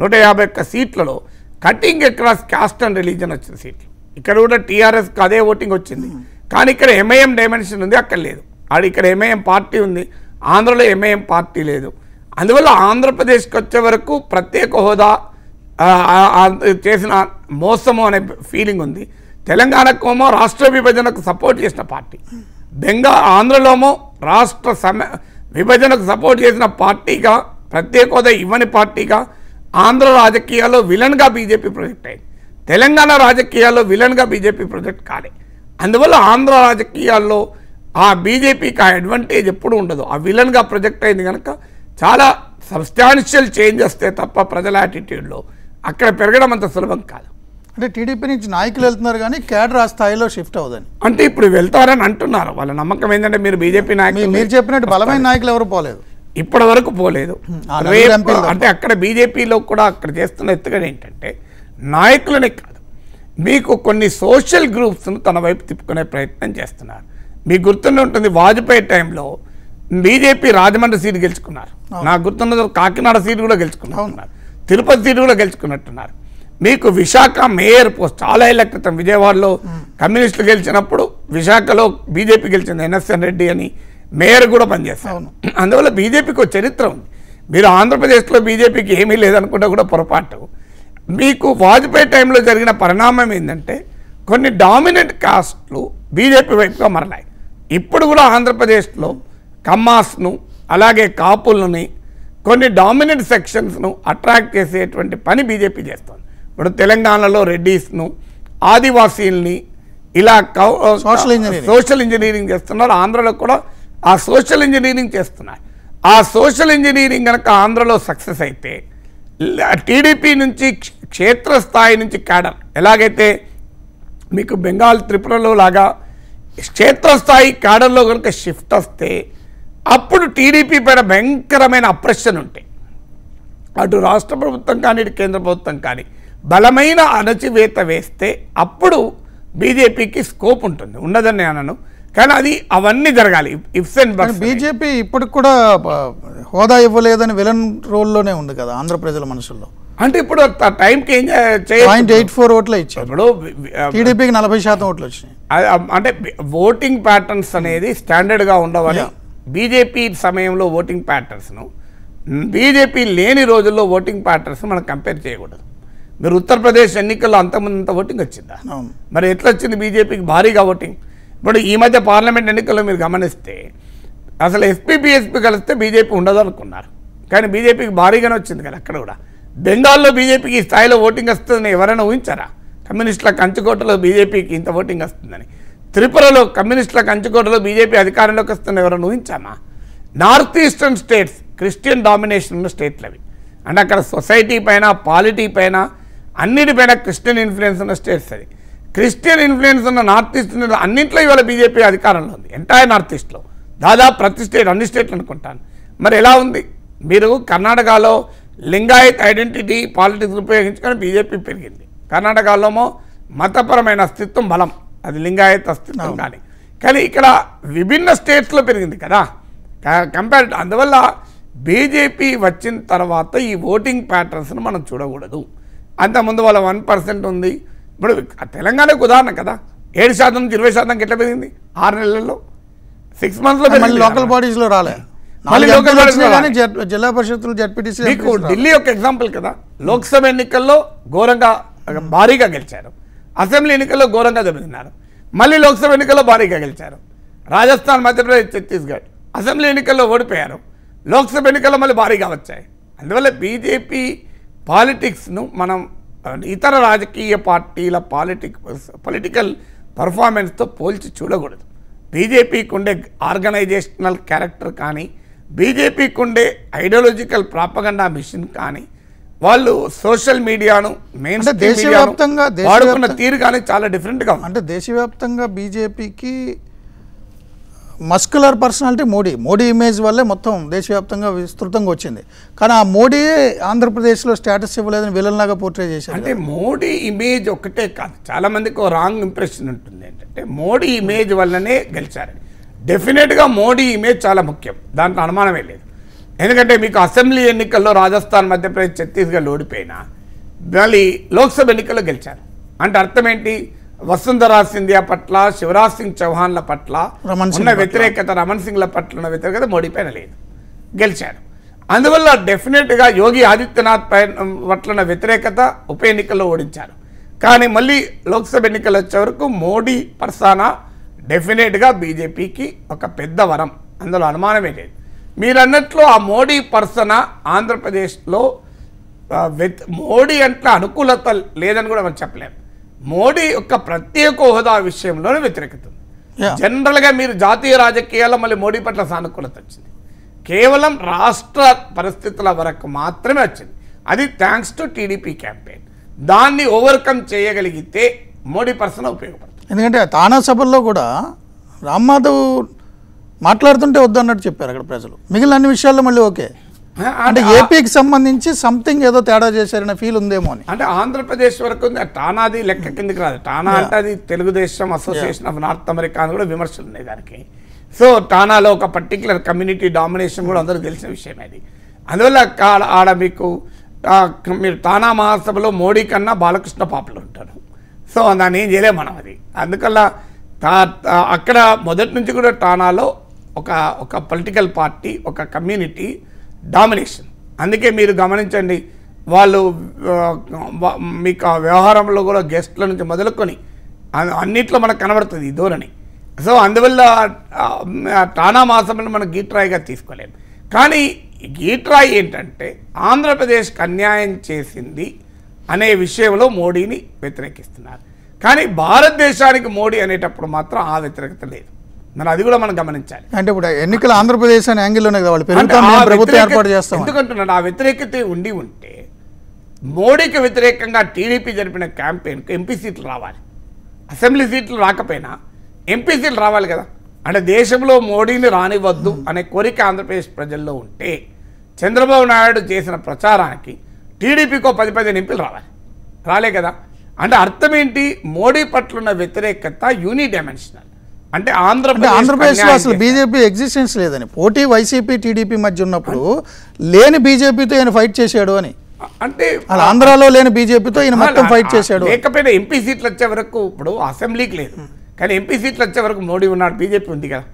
నూట యాభై ఒక్క సీట్లలో cutting across caste and religion వచ్చిన సీట్లు. ఇక్కడ కూడా టీఆర్ఎస్కి అదే ఓటింగ్ వచ్చింది. కానీ ఇక్కడ ఎంఐఎం డైమెన్షన్ ఉంది అక్కడ లేదు. ఆడ ఇక్కడ ఎంఐఎం పార్టీ ఉంది ఆంధ్రలో ఎంఐఎం పార్టీ లేదు. అందువల్ల ఆంధ్రప్రదేశ్కి వచ్చే వరకు ప్రత్యేక హోదా చేసిన మోసము అనే ఫీలింగ్ ఉంది. తెలంగాణకోమో రాష్ట్ర విభజనకు సపోర్ట్ చేసిన పార్టీ. బెంగా ఆంధ్రలోమో రాష్ట్ర సమ విభజనకు సపోర్ట్ చేసిన పార్టీగా ప్రత్యేక హోదా ఇవ్వని పార్టీగా ఆంధ్ర రాజకీయాల్లో విలన్గా బీజేపీ ప్రొజెక్ట్ అయింది. తెలంగాణ రాజకీయాల్లో విలన్గా బీజేపీ ప్రొజెక్ట్ కాలే. అందువల్ల ఆంధ్ర రాజకీయాల్లో ఆ బీజేపీకి ఆ అడ్వాంటేజ్ ఎప్పుడు ఉండదు. ఆ విలన్గా ప్రొజెక్ట్ అయింది కనుక చాలా సబ్స్టాన్షియల్ చేంజ్ వస్తే తప్ప ప్రజల యాటిట్యూడ్లో అక్కడ పెరగడం అంత సులభం కాదు. అంటే టీడీపీ నుంచి నాయకులు వెళ్తున్నారు కానీ కేడర్ ఆ స్థాయిలో షిఫ్ట్ అవుదని అంటే ఇప్పుడు వెళ్తారని అంటున్నారు. వాళ్ళ నమ్మకం ఏంటంటే మీరు బీజేపీ నాయకులు మీరు చెప్పినట్టు బలమైన నాయకులు ఎవరు పోలేదు? ఇప్పటి వరకు పోలేదు. అంటే అక్కడ బీజేపీలో కూడా అక్కడ చేస్తున్న ఎత్తుగడ ఏంటంటే నాయకులనే కాదు. మీకు కొన్ని సోషల్ గ్రూప్స్ను తన వైపు తిప్పుకునే ప్రయత్నం చేస్తున్నారు. మీకు గుర్తుండి ఉంటుంది వాజ్పేయి టైంలో బీజేపీ రాజమండ్రి సీటు గెలుచుకున్నారు. నాకు గుర్తున్నది కాకినాడ సీటు కూడా గెలుచుకున్నారు. తిరుపతి సీటు కూడా గెలుచుకున్నట్టున్నారు. మీకు విశాఖ మేయర్ పోస్ట్ చాలా ఏళ్ళ క్రితం విజయవాడలో కమ్యూనిస్టులు గెలిచినప్పుడు విశాఖలో బీజేపీ గెలిచింది ఎన్ఎస్ఎన్ రెడ్డి అని మేయర్ కూడా పనిచేస్తారు అందువల్ల బీజేపీకి ఒక చరిత్ర ఉంది. మీరు ఆంధ్రప్రదేశ్లో బీజేపీకి ఏమీ లేదనుకుంటే కూడా పొరపాటు. మీకు వాజ్పేయి టైంలో జరిగిన పరిణామం ఏంటంటే కొన్ని డామినెంట్ కాస్ట్లు బీజేపీ వైపుగా మరలాయి. ఇప్పుడు కూడా ఆంధ్రప్రదేశ్లో కమ్మాస్ను అలాగే కాపులని కొన్ని డామినెంట్ సెక్షన్స్ను అట్రాక్ట్ చేసేటువంటి పని బీజేపీ చేస్తుంది. ఇప్పుడు తెలంగాణలో రెడ్డీస్ను ఆదివాసీల్ని ఇలా కౌ- Social engineering. సోషల్ ఇంజనీరింగ్ చేస్తున్నారు. ఆంధ్రలో కూడా ఆ సోషల్ ఇంజనీరింగ్ చేస్తున్నారు. ఆ సోషల్ ఇంజనీరింగ్ కనుక ఆంధ్రలో సక్సెస్ అయితే టీడీపీ నుంచి క్ష- క్షేత్రస్థాయి నుంచి క్యాడర్ ఎలాగైతే మీకు బెంగాల్ త్రిపురలో లాగా క్షేత్రస్థాయి క్యాడర్లో కనుక షిఫ్ట్ వస్తే అప్పుడు టీడీపీ పైన భయంకరమైన అప్రెషన్ ఉంటాయి అటు రాష్ట్ర ప్రభుత్వం కానీ ఇటు కేంద్ర ప్రభుత్వం కానీ బలమైన అణచివేత వేస్తే అప్పుడు బీజేపీకి స్కోప్ ఉంటుంది. ఉండదని నేను అనను. కానీ అది అవన్నీ జరగాలి. ఇఫ్స్ అండ్ కానీ బీజేపీ ఇప్పటికి కూడా హోదా ఇవ్వలేదని విలన్ రోల్లోనే ఉంది కదా ఆంధ్ర ప్రజల మనసుల్లో. అంటే ఇప్పుడు టైంకి ఏం పాయింట్ ఎయిట్ ఫోర్ ఓట్లే ఇచ్చారు. ఇప్పుడు టీడీపీకి నలభై శాతం ఓట్లు వచ్చినాయి. అంటే ఓటింగ్ ప్యాటర్న్స్ అనేది స్టాండర్డ్గా ఉండవని బీజేపీ సమయంలో ఓటింగ్ ప్యాటర్న్స్ను బీజేపీ లేని రోజుల్లో ఓటింగ్ ప్యాటర్న్స్ మనం కంపేర్ చేయకూడదు. మీరు ఉత్తరప్రదేశ్ ఎన్నికల్లో అంతమంది అంత ఓటింగ్ వచ్చిందా? మరి ఎట్లా వచ్చింది బీజేపీకి భారీగా ఓటింగ్? ఇప్పుడు ఈ మధ్య పార్లమెంట్ ఎన్నికల్లో మీరు గమనిస్తే అసలు ఎస్పీ బీఎస్పీ కలిస్తే బీజేపీ ఉండదు అనుకున్నారు కానీ బీజేపీకి భారీగానే వచ్చింది కదా అక్కడ కూడా. బెంగాల్లో బీజేపీకి ఈ స్థాయిలో ఓటింగ్ వస్తుందని ఎవరైనా ఊహించారా? కమ్యూనిస్టుల కంచుకోటలో బీజేపీకి ఇంత ఓటింగ్ వస్తుందని. త్రిపురలో కమ్యూనిస్టుల కంచుకోటలో బీజేపీ అధికారంలోకి వస్తున్న ఎవరైనా ఊహించామా? North eastern states Christian domination ఉన్న స్టేట్లు అవి అంటే అక్కడ సొసైటీ పైన పాలిటీ పైన అన్నిటిపైన క్రిస్టియన్ ఇన్ఫ్లుయెన్స్ ఉన్న స్టేట్స్ అది. క్రిస్టియన్ ఇన్ఫ్లుయెన్స్ ఉన్న నార్త్ ఈస్ట్ అన్నింటిలో ఇవాళ బీజేపీ అధికారంలో ఉంది. ఎంటైర్ నార్త్ ఈస్ట్లో దాదాపు ప్రతి స్టేట్ అన్ని స్టేట్లు అనుకుంటాను. మరి ఎలా ఉంది? మీరు కర్ణాటకలో లింగాయత్ ఐడెంటిటీ పాలిటిక్స్ ఉపయోగించుకొని బీజేపీ పెరిగింది. కర్ణాటకలోమో మతపరమైన అస్తిత్వం బలం. అది లింగాయత్ అస్తిత్వం కానీ కానీ ఇక్కడ విభిన్న స్టేట్స్లో పెరిగింది కదా. కంపేర్ అందువల్ల బీజేపీ వచ్చిన తర్వాత ఈ ఓటింగ్ ప్యాటర్న్స్ను మనం చూడకూడదు. అంతకుముందు వాళ్ళ వన్ పర్సెంట్ ఉంది. ఇప్పుడు తెలంగాణకు ఉదాహరణ కదా. ఏడు శాతం నుంచి ఇరవై శాతంకి ఎట్లా పెరిగింది? ఆరు నెలల్లో? సిక్స్ మంత్స్లో లోకల్ బాడీస్లో రాలే. జిల్లా పరిషత్తులు జడ్పీటీసీ ఢిల్లీ ఒక ఎగ్జాంపుల్ కదా. లోక్సభ ఎన్నికల్లో ఘోరంగా భారీగా గెలిచారు. అసెంబ్లీ ఎన్నికల్లో ఘోరంగా దెబ్బతిన్నారు మళ్ళీ లోక్సభ ఎన్నికల్లో భారీగా గెలిచారు. రాజస్థాన్ మధ్యప్రదేశ్ ఛత్తీస్గఢ్ అసెంబ్లీ ఎన్నికల్లో ఓడిపోయారు. లోక్సభ ఎన్నికల్లో మళ్ళీ భారీగా వచ్చాయి. అందువల్ల బీజేపీ పాలిటిక్స్ను మనం ఇతర రాజకీయ పార్టీల పాలిటిక్ పొలిటికల్ పర్ఫార్మెన్స్తో పోల్చి చూడకూడదు. బీజేపీకి ఉండే ఆర్గనైజేషనల్ క్యారెక్టర్ కానీ బీజేపీకి ఉండే ఐడియాలజికల్ ప్రాపగండా మిషన్ కానీ వాళ్ళు సోషల్ మీడియాను మెయిన్ దేశవ్యాప్తంగా- వాడుకున్న తీరు కానీ చాలా డిఫరెంట్గా అంటే దేశవ్యాప్తంగా బీజేపీకి muscular personality Modi. Modi image వల్లే మొత్తం దేశవ్యాప్తంగా విస్తృతంగా వచ్చింది. కానీ ఆ మోడీయే ఆంధ్రప్రదేశ్లో స్టేటస్ ఇవ్వలేదని విలన్లాగా పోర్ట్రే చేశారు అంటే మోడీ ఇమేజ్ ఒక్కటే కాదు. చాలా మందికి ఒక రాంగ్ ఇంప్రెషన్ ఉంటుంది. ఏంటంటే మోడీ ఇమేజ్ వల్లనే గెలిచారని డెఫినెట్గా మోడీ ఇమేజ్ చాలా ముఖ్యం. దాంట్లో అనుమానమే లేదు. ఎందుకంటే మీకు అసెంబ్లీ ఎన్నికల్లో రాజస్థాన్ మధ్యప్రదేశ్ ఛత్తీస్గఢ్ ఓడిపోయినా మళ్ళీ లోక్సభ ఎన్నికల్లో గెలిచారు. అంటే అర్థం ఏంటి? వసుంధరా సింధియా పట్ల శివరాజ్ సింగ్ చౌహాన్ల పట్ల ఉన్న. వ్యతిరేకత రమణ్ సింగ్ల పట్ల ఉన్న వ్యతిరేకత మోడీ పైన లేదు. గెలిచారు. అందువల్ల డెఫినెట్గా యోగి ఆదిత్యనాథ్ పైన పట్ల ఉన్న వ్యతిరేకత ఉప ఎన్నికల్లో ఓడించారు. కానీ మళ్ళీ లోక్సభ ఎన్నికలు వచ్చే వరకు మోడీ పర్సానా డెఫినెట్గా బీజేపీకి ఒక పెద్ద వరం. అందులో అనుమానమే లేదు. మీరు అన్నట్లు ఆ మోడీ పర్సన ఆంధ్రప్రదేశ్లో మోడీ అంటే అనుకూలత లేదని కూడా మనం చెప్పలేం. మోడీ యొక్క ప్రత్యేక హోదా విషయంలోనే వ్యతిరేకత ఉంది. జనరల్గా మీరు జాతీయ రాజకీయాల్లో మళ్ళీ మోడీ పట్ల సానుకూలత వచ్చింది. కేవలం రాష్ట్ర పరిస్థితుల వరకు మాత్రమే వచ్చింది. అది థ్యాంక్స్ టు టీడీపీ క్యాంపెయిన్. దాన్ని ఓవర్కమ్ చేయగలిగితే మోడీ పర్సన్ ఉపయోగపడుతుంది. ఎందుకంటే తానా సభల్లో కూడా రామ్ మాధవ్ మాట్లాడుతుంటే వద్దన్నట్టు చెప్పారు అక్కడ ప్రజలు. మిగిలిన అన్ని విషయాల్లో మళ్ళీ ఓకే. అంటే ఏపీకి సంబంధించి సంథింగ్ ఏదో తేడా చేశారనే ఫీల్ ఉందేమో అని. అంటే ఆంధ్రప్రదేశ్ వరకు ఉంది. టానాది లెక్క కిందకి రాదు. టానా అంటే అది Telugu Desam association of north America అని కూడా విమర్శలు ఉన్నాయి దానికి. సో టానాలో ఒక పర్టికులర్ కమ్యూనిటీ డామినేషన్ కూడా అందరికీ తెలిసిన విషయం అది. అందువల్ల ఆడ మీకు మీరు టానా మహాసభలో మోడీ కన్నా బాలకృష్ణ పాపులర్ ఉంటారు. సో దాన్ని ఏం చేయలేం మనం అది. అందుకల్ల అక్కడ మొదటి నుంచి కూడా టానాలో ఒక ఒక పొలిటికల్ పార్టీ ఒక కమ్యూనిటీ డామినేషన్ అందుకే మీరు గమనించండి వాళ్ళు మీకు ఆ వ్యవహారంలో కూడా గెస్ట్ల నుంచి మొదలుకొని అన్నిట్లో మనకు కనబడుతుంది ఈ ధోరణి. సో అందువల్ల టానా మాసంలో మనం గీట్రాయిగా తీసుకోలేము. కానీ గీట్రాయ్ గీట్రాయి ఏంటంటే ఆంధ్రప్రదేశ్కి అన్యాయం చేసింది అనే విషయంలో మోడీని వ్యతిరేకిస్తున్నారు. కానీ భారతదేశానికి మోడీ అనేటప్పుడు మాత్రం ఆ వ్యతిరేకత లేదు. మరి అది కూడా మనం గమనించాలి. అంటే ఇప్పుడు ఎన్నికల ఆంధ్రప్రదేశ్ అనే యాంగిల్లోనే కదా వాళ్ళు ప్రభుత్వం వ్యతిరేకత- ఏర్పాటు చేస్తాం ఎందుకంటున్నాడు ఆ వ్యతిరేకత ఉండి ఉంటే మోడీకి వ్యతిరేకంగా టీడీపీ జరిపిన క్యాంపెయిన్కు ఎంపీ సీట్లు రావాలి. అసెంబ్లీ సీట్లు రాకపోయినా ఎంపీ సీట్లు రావాలి కదా. అంటే దేశంలో మోడీని రానివద్దు అనే కోరిక ఆంధ్రప్రదేశ్ ప్రజల్లో ఉంటే చంద్రబాబు నాయుడు చేసిన ప్రచారానికి టీడీపీకో పది పదిహేను ఎంపీలు రావాలి. రాలే కదా. అంటే అర్థం ఏంటి? మోడీ పట్ల ఉన్న వ్యతిరేకత యూని డైమెన్షనల్ అంటే ఆంధ్రప్రదేశ్ ఆంధ్రప్రదేశ్లో అసలు బీజేపీ ఎగ్జిస్టెన్స్ లేదని. పోటీ వైసీపీ టీడీపీ మధ్య ఉన్నప్పుడు లేని బీజేపీతో ఈయన ఫైట్ చేశాడు అని. అంటే ఆంధ్రాలో లేని బీజేపీతో ఈయన మొత్తం ఫైట్ చేశాడు లేకపోయినా ఎంపీ సీట్లు వచ్చే వరకు ఇప్పుడు అసెంబ్లీకి లేదు. కానీ ఎంపీ సీట్లు వచ్చే వరకు మోడీ ఉన్నాడు బీజేపీ ఉంది కదా.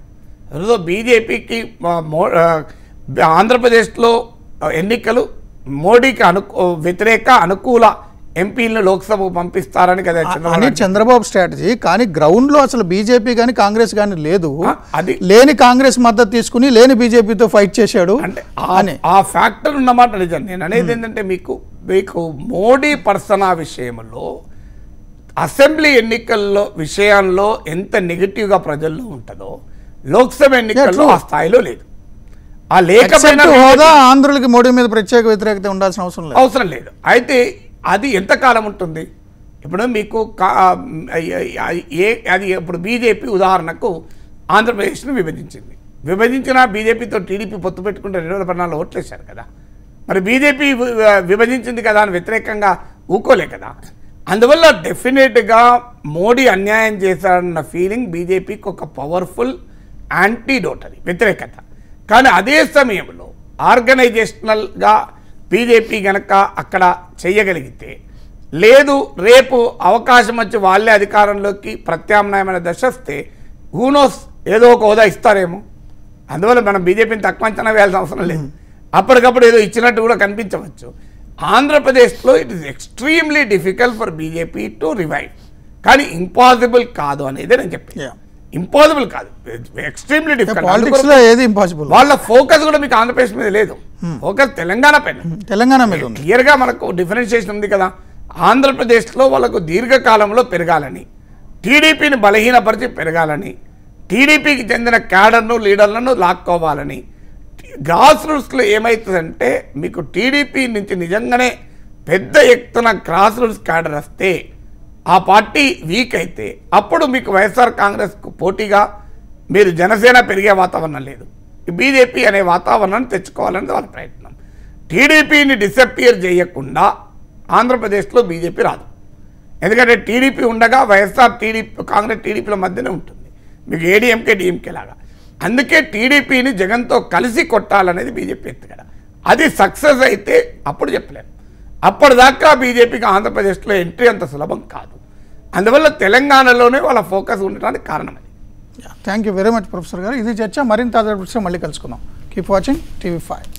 సో బీజేపీకి ఆంధ్రప్రదేశ్లో ఎన్నికలు మోడీకి అను వ్యతిరేక అనుకూల ఎంపీలను లోక్సభకు పంపిస్తారని కదా చంద్రబాబు అని నాయుడు చంద్రబాబు స్ట్రాటజీ కానీ గ్రౌండ్లో అసలు బీజేపీ కానీ కాంగ్రెస్ కానీ లేదు. అది లేని కాంగ్రెస్ మద్దతు తీసుకుని లేని బీజేపీతో ఫైట్ చేశాడు అంటే ఆ- ఆ ఫ్యాక్టర్ ఉన్నమాట నిజం. నేను అనేది ఏంటంటే మీకు మీకు మోడీ పర్సనా విషయంలో అసెంబ్లీ ఎన్నికల్లో విషయంలో ఎంత నెగిటివ్గా ప్రజల్లో ఉంటుందో లోక్సభ ఎన్నికల్లో ఆ స్థాయిలో లేదు. ఆ లేకపోయినా హోదా ఆంధ్రులకి మోడీ మీద ప్రత్యేక వ్యతిరేకత ఉండాల్సిన అవసరం లేదు. అవసరం లేదు. అయితే అది ఎంతకాలం ఉంటుంది? ఇప్పుడు మీకు కా- ఏ అది ఇప్పుడు బీజేపీ ఉదాహరణకు ఆంధ్రప్రదేశ్ను విభజించింది. విభజించిన బీజేపీతో టీడీపీ పొత్తు పెట్టుకుంటే రెండు వేల పద్నాలుగులో ఓట్లేశారు కదా. మరి బీజేపీ విభజించింది కదా అని వ్యతిరేకంగా ఊకోలే కదా. అందువల్ల డెఫినెట్గా మోడీ అన్యాయం చేశాడన్న ఫీలింగ్ బీజేపీకి ఒక పవర్ఫుల్ యాంటీడోట్ అది వ్యతిరేకత. కానీ అదే సమయంలో ఆర్గనైజేషనల్గా బీజేపీ గనక అక్కడ చేయగలిగితే లేదు రేపు అవకాశం వచ్చి వాళ్ళే అధికారంలోకి ప్రత్యామ్నాయమైన దశ వస్తే హూనోస్ ఏదో ఒక హోదా ఇస్తారేమో. అందువల్ల మనం బీజేపీని తక్కువ అంచనా వేయాల్సిన అవసరం లేదు. అప్పటికప్పుడు ఏదో ఇచ్చినట్టు కూడా కనిపించవచ్చు. ఆంధ్రప్రదేశ్లో it is extremely difficult for BJP to revive కానీ ఇంపాసిబుల్ కాదు అనేది నేను చెప్పాను. ఇంపాసిబుల్ కాదు. ఎక్స్ట్రీమ్లీ డిఫికల్ట్ ఏది ఇంపాసిబుల్ వాళ్ళ ఫోకస్ కూడా మీకు ఆంధ్రప్రదేశ్ మీద లేదు. ఫోకస్ తెలంగాణ పైన. తెలంగాణ మీద క్లియర్గా మనకు డిఫరెన్షియేషన్ ఉంది కదా. ఆంధ్రప్రదేశ్లో వాళ్ళకు దీర్ఘకాలంలో పెరగాలని టీడీపీని బలహీనపరిచి పెరగాలని టీడీపీకి చెందిన క్యాడర్ను లీడర్లను లాక్కోవాలని గ్రాస్ రూట్స్లో ఏమవుతుందంటే మీకు టీడీపీ నుంచి నిజంగానే పెద్ద ఎత్తున గ్రాస్ రూట్స్ క్యాడర్ వస్తే ఆ పార్టీ వీక్ అయితే అప్పుడు మీకు వైఎస్ఆర్ కాంగ్రెస్కు పోటీగా మీరు జనసేన పెరిగే వాతావరణం లేదు. బీజేపీ అనే వాతావరణాన్ని తెచ్చుకోవాలనేది వాళ్ళ ప్రయత్నం. టీడీపీని డిసప్పియర్ చేయకుండా ఆంధ్రప్రదేశ్లో బీజేపీ రాదు. ఎందుకంటే టీడీపీ ఉండగా వైఎస్ఆర్ టీడీపీ కాంగ్రెస్ టీడీపీల మధ్యనే ఉంటుంది. మీకు ఏడీఎంకే డిఎంకే లాగా. అందుకే టీడీపీని జగన్తో కలిసి కొట్టాలనేది బీజేపీ ఎత్తుగడ. అది సక్సెస్ అయితే అప్పుడు చెప్పలేము అప్పటిదాకా బీజేపీకి ఆంధ్రప్రదేశ్లో ఎంట్రీ అంత సులభం కాదు. అందువల్ల తెలంగాణలోనే వాళ్ళ ఫోకస్ ఉండటానికి కారణం thank you very much professor గారు. ఇది చర్చ. మరింత మళ్ళీ కలుసుకుందాం. Keep watching TV five